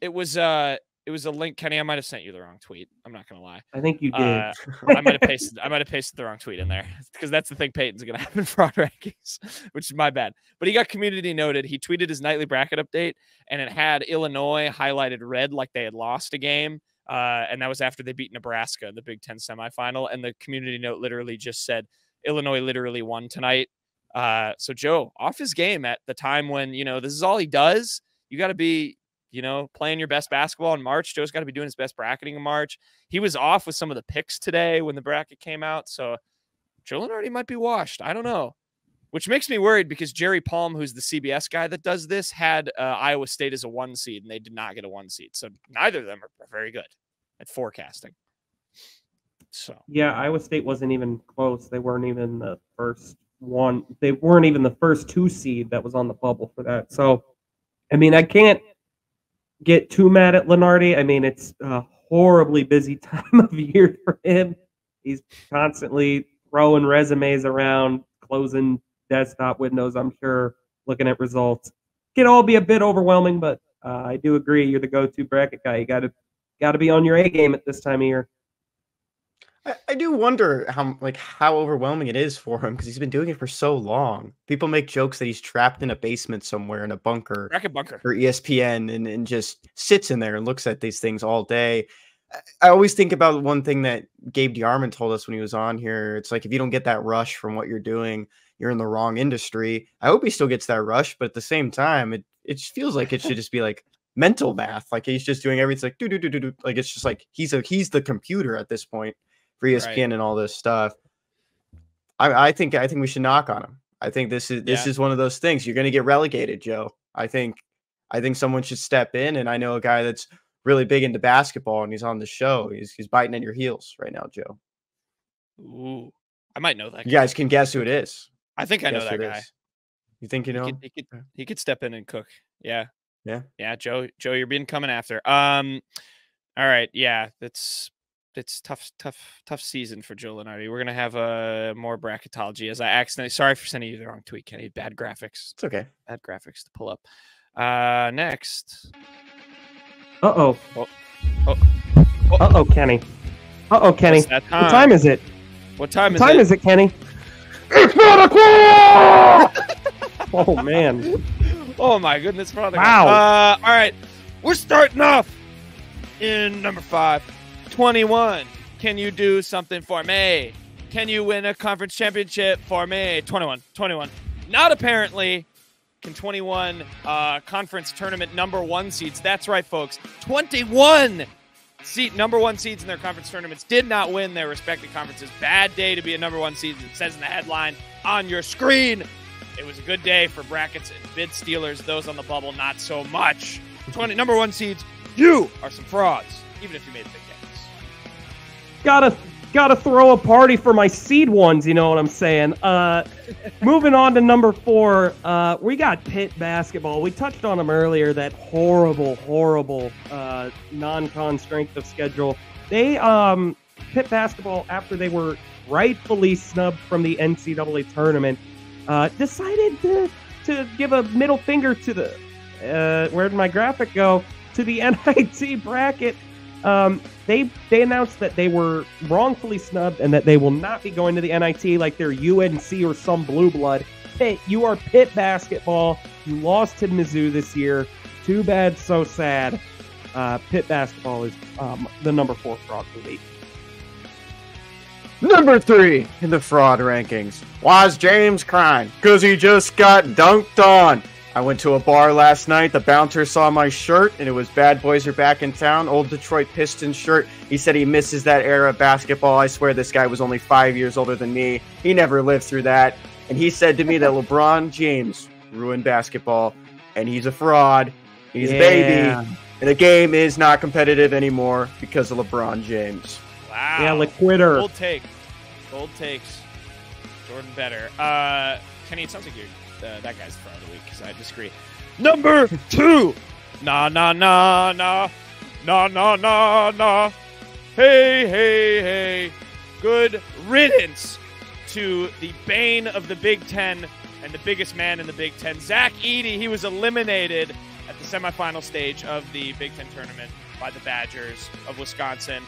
it was uh it was a link, Kenny. I might have sent you the wrong tweet. I'm not gonna lie. I think you did. Uh, I might have <laughs> pasted. I might have pasted the wrong tweet in there <laughs> because that's the thing. Peyton's gonna have in <laughs> fraud rankings, which is my bad. But he got community noted. He tweeted his nightly bracket update, and it had Illinois highlighted red, like they had lost a game. Uh, and that was after they beat Nebraska in the Big Ten semifinal. And the community note literally just said Illinois literally won tonight. Uh, so Joe off his game at the time when you know this is all he does. You got to be you know, playing your best basketball in March. Joe's got to be doing his best bracketing in March. He was off with some of the picks today when the bracket came out. So Joe Lunardi might be washed. I don't know. Which makes me worried because Jerry Palm, who's the CBS guy that does this, had uh, Iowa State as a one seed and they did not get a one seed. So neither of them are very good at forecasting. So yeah, Iowa State wasn't even close. They weren't even the first one. They weren't even the first two seed that was on the bubble for that. So, I mean, I can't get too mad at Lunardi. I mean, it's a horribly busy <laughs> time of year for him. He's constantly throwing resumes around, closing desktop windows. I'm sure looking at results can all be a bit overwhelming, but uh, I do agree. You're the go-to bracket guy. You got to got to be on your A game at this time of year. I, I do wonder how like how overwhelming it is for him because he's been doing it for so long. People make jokes that he's trapped in a basement somewhere in a bunker, bracket bunker, for ESPN, and, and just sits in there and looks at these things all day. I always think about one thing that Gabe DeArmond told us when he was on here. It's like if you don't get that rush from what you're doing, you're in the wrong industry. I hope he still gets that rush, but at the same time, it it feels like it should just be like mental math. Like he's just doing everything like do do do do do. Like it's just like he's a he's the computer at this point for ESPN right. and all this stuff. I, I think I think we should knock on him. I think this is this yeah. is one of those things. You're going to get relegated, Joe. I think I think someone should step in, and I know a guy that's really big into basketball, and he's on the show. He's he's biting at your heels right now, Joe. Ooh, I might know that. You guys can guess who it is. I think I know that guy. Is. You think you know? He could, he could, he could step in and cook. Yeah. Yeah. Yeah, Joe. Joe, you're being coming after. Um. All right. Yeah, that's it's tough, tough, tough season for Joe Lunardi. We're gonna have a uh, more bracketology as I accidentally. Sorry for sending you the wrong tweet, Kenny. Bad graphics. It's okay. Bad graphics to pull up. Uh, next. Uh-oh. Oh. Oh. oh. Uh oh, Kenny. Uh oh, Kenny. Time? What time is it? What time what is time it? is it, Kenny? It's not o'clock. <laughs> oh man. Oh my goodness, brother. Wow. Uh, all right, we're starting off in number five. 21. Can you do something for me? Can you win a conference championship for me? 21. 21. Not apparently. Can 21 uh, conference tournament number one seeds? That's right, folks. 21 seat number one seeds in their conference tournaments did not win their respective conferences. Bad day to be a number one seed. It says in the headline on your screen. It was a good day for brackets and bid stealers. Those on the bubble, not so much. 20 number one seeds. You are some frauds, even if you made the big. Gotta gotta throw a party for my seed ones. You know what I'm saying? Uh, moving on to number four, uh, we got Pitt basketball. We touched on them earlier. That horrible, horrible uh, non-con strength of schedule. They um, Pitt basketball after they were rightfully snubbed from the NCAA tournament uh, decided to to give a middle finger to the uh, where did my graphic go to the <laughs> NIT bracket. Um, they they announced that they were wrongfully snubbed and that they will not be going to the NIT like they're UNC or some blue blood. Pitt, you are Pitt basketball. You lost to Mizzou this year. Too bad, so sad. Uh, basketball is um, the number four fraud the league. Number three in the fraud rankings. Why is James crying? Because he just got dunked on. I went to a bar last night. The bouncer saw my shirt, and it was Bad Boys Are Back in Town, old Detroit Pistons shirt. He said he misses that era of basketball. I swear this guy was only five years older than me. He never lived through that. And he said to me that LeBron James ruined basketball, and he's a fraud. He's yeah. a baby. And the game is not competitive anymore because of LeBron James. Wow. Yeah, the quitter. Bold take. Bold takes. Jordan better. Uh, Kenny, it sounds like you're uh, that guy's of the week because I disagree. Number two. Nah, nah, nah, nah. Nah, nah, nah, nah. Hey, hey, hey. Good riddance to the bane of the Big Ten and the biggest man in the Big Ten, Zach Edey. He was eliminated at the semifinal stage of the Big Ten tournament by the Badgers of Wisconsin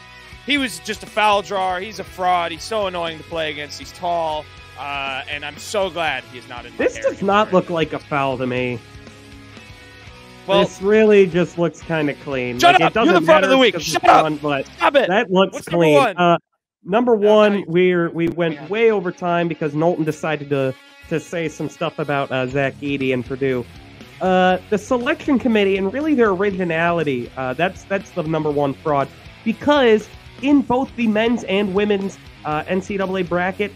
he was just a foul drawer. He's a fraud. He's so annoying to play against. He's tall, uh, and I'm so glad he's not in. This does not look like a foul to me. Well, this really just looks kind of clean. Shut like, up! It doesn't You're the front of the week. Shut up! Fun, but Stop it! That looks What's clean. Number one, uh, number one we're we went way over time because Knowlton decided to to say some stuff about uh, Zach Edey and Purdue. Uh, the selection committee and really their originality. Uh, that's that's the number one fraud because in both the men's and women's uh, NCAA bracket.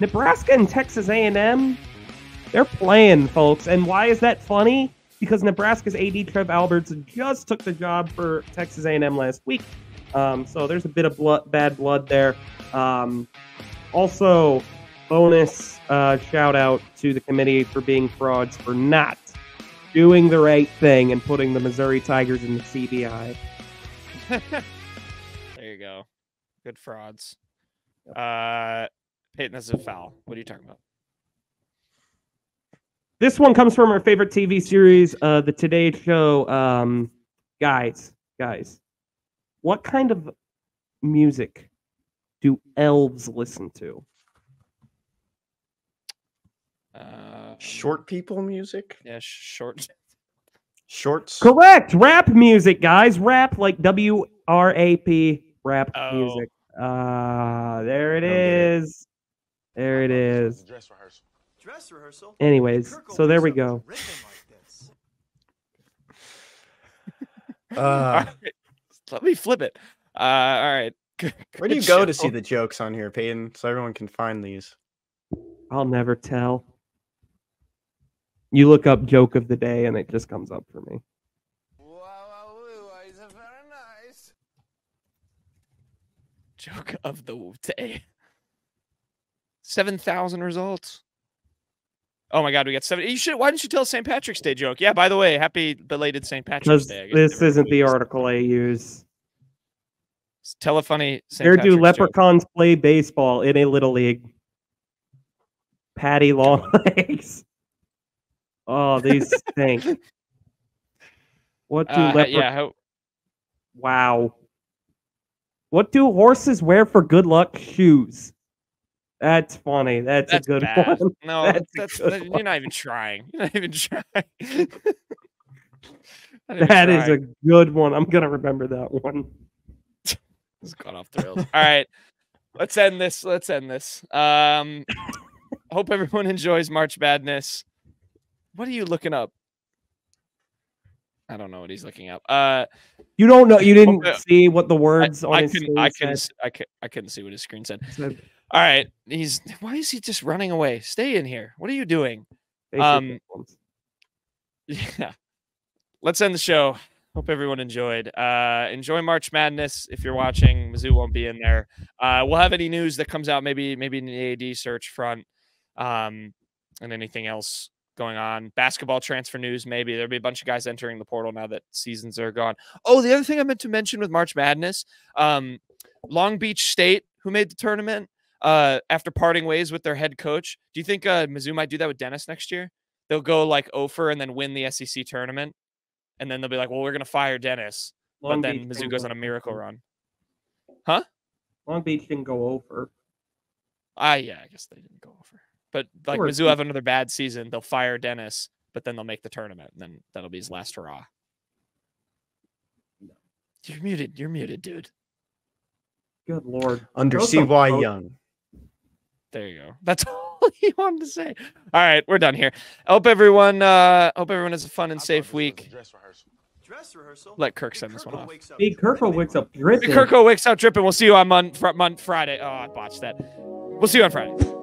Nebraska and Texas A&M, they're playing, folks. And why is that funny? Because Nebraska's AD Trev Alberts just took the job for Texas A&M last week. Um, so there's a bit of blood, bad blood there. Um, also, bonus uh, shout out to the committee for being frauds for not doing the right thing and putting the Missouri Tigers in the CBI. <laughs> There you go. Good frauds. Uh, Peyton, that's a foul. What are you talking about? This one comes from our favorite TV series, uh, The Today Show. Um, guys, guys, what kind of music do elves listen to? Uh, short people music? Yeah, short. Shorts. Correct. Rap music, guys. Rap like W R A P rap oh. music. Uh there it is. There it is. Dress rehearsal. Dress rehearsal. Anyways, so there we go. <laughs> uh, <laughs> let me flip it. Uh, all right. <laughs> Good, Where do you go show. to see the jokes on here, Peyton, so everyone can find these? I'll never tell. You look up joke of the day and it just comes up for me. Joke of the day. 7,000 results. Oh my God, we got seven. You should. Why didn't you tell St. Patrick's Day joke? Yeah. By the way, happy belated St. Patrick's Day. This isn't the article I use. Tell a funny. St. Where do leprechauns joke. play baseball in a little league? Patty long <laughs> legs. Oh, these stink. What do uh, yeah? How... Wow. What do horses wear for good luck shoes? That's funny. That's, that's a good bad. one. <laughs> No, that's, that's you're not even trying. You're not even trying. <laughs> <laughs> That is a good one. I'm gonna remember that one. it's gone off the rails. All right, let's end this. Let's end this. Um, hope everyone enjoys March Madness. What are you looking up? I don't know what he's looking up. Uh, you don't know. You didn't okay. see what the words I, on I his can, screen I can, said. I can, I couldn't see what his screen said. All right, he's. Why is he just running away? Stay in here. What are you doing? Um, <laughs> yeah. Let's end the show. Hope everyone enjoyed. Uh, enjoy March Madness. If you're watching, Mizzou won't be in there. Uh, we'll have any news that comes out, maybe maybe in the AD search front, um, and anything else going on. Basketball transfer news, maybe there'll be a bunch of guys entering the portal now that seasons are gone. Oh, the other thing I meant to mention with March Madness, um, Long Beach State, who made the tournament uh, after parting ways with their head coach. Do you think uh, Mizzou might do that with Dennis next year? They'll go like Ofer and then win the SEC tournament, and then they'll be like, "Well, we're gonna fire Dennis," Long but then Beach Mizzou goes on a miracle run. Huh? Long Beach didn't go over. Ah, yeah, I guess they didn't go over. But like or Mizzou have another bad season, they'll fire Dennis, but then they'll make the tournament, and then that'll be his last hurrah. You're muted. You're muted, dude. Good lord. Under CY Young. There you go. That's <laughs> all he wanted to say. All right, we're done here. Hope everyone uh hope everyone has a fun and safe week. Dress rehearsal. Dress rehearsal. Let Kirk send this one off. Big Kirko wakes up dripping. Kirko wakes up dripping. We'll see you on Mon- Mon- Friday. Oh, I botched that. We'll see you on Friday.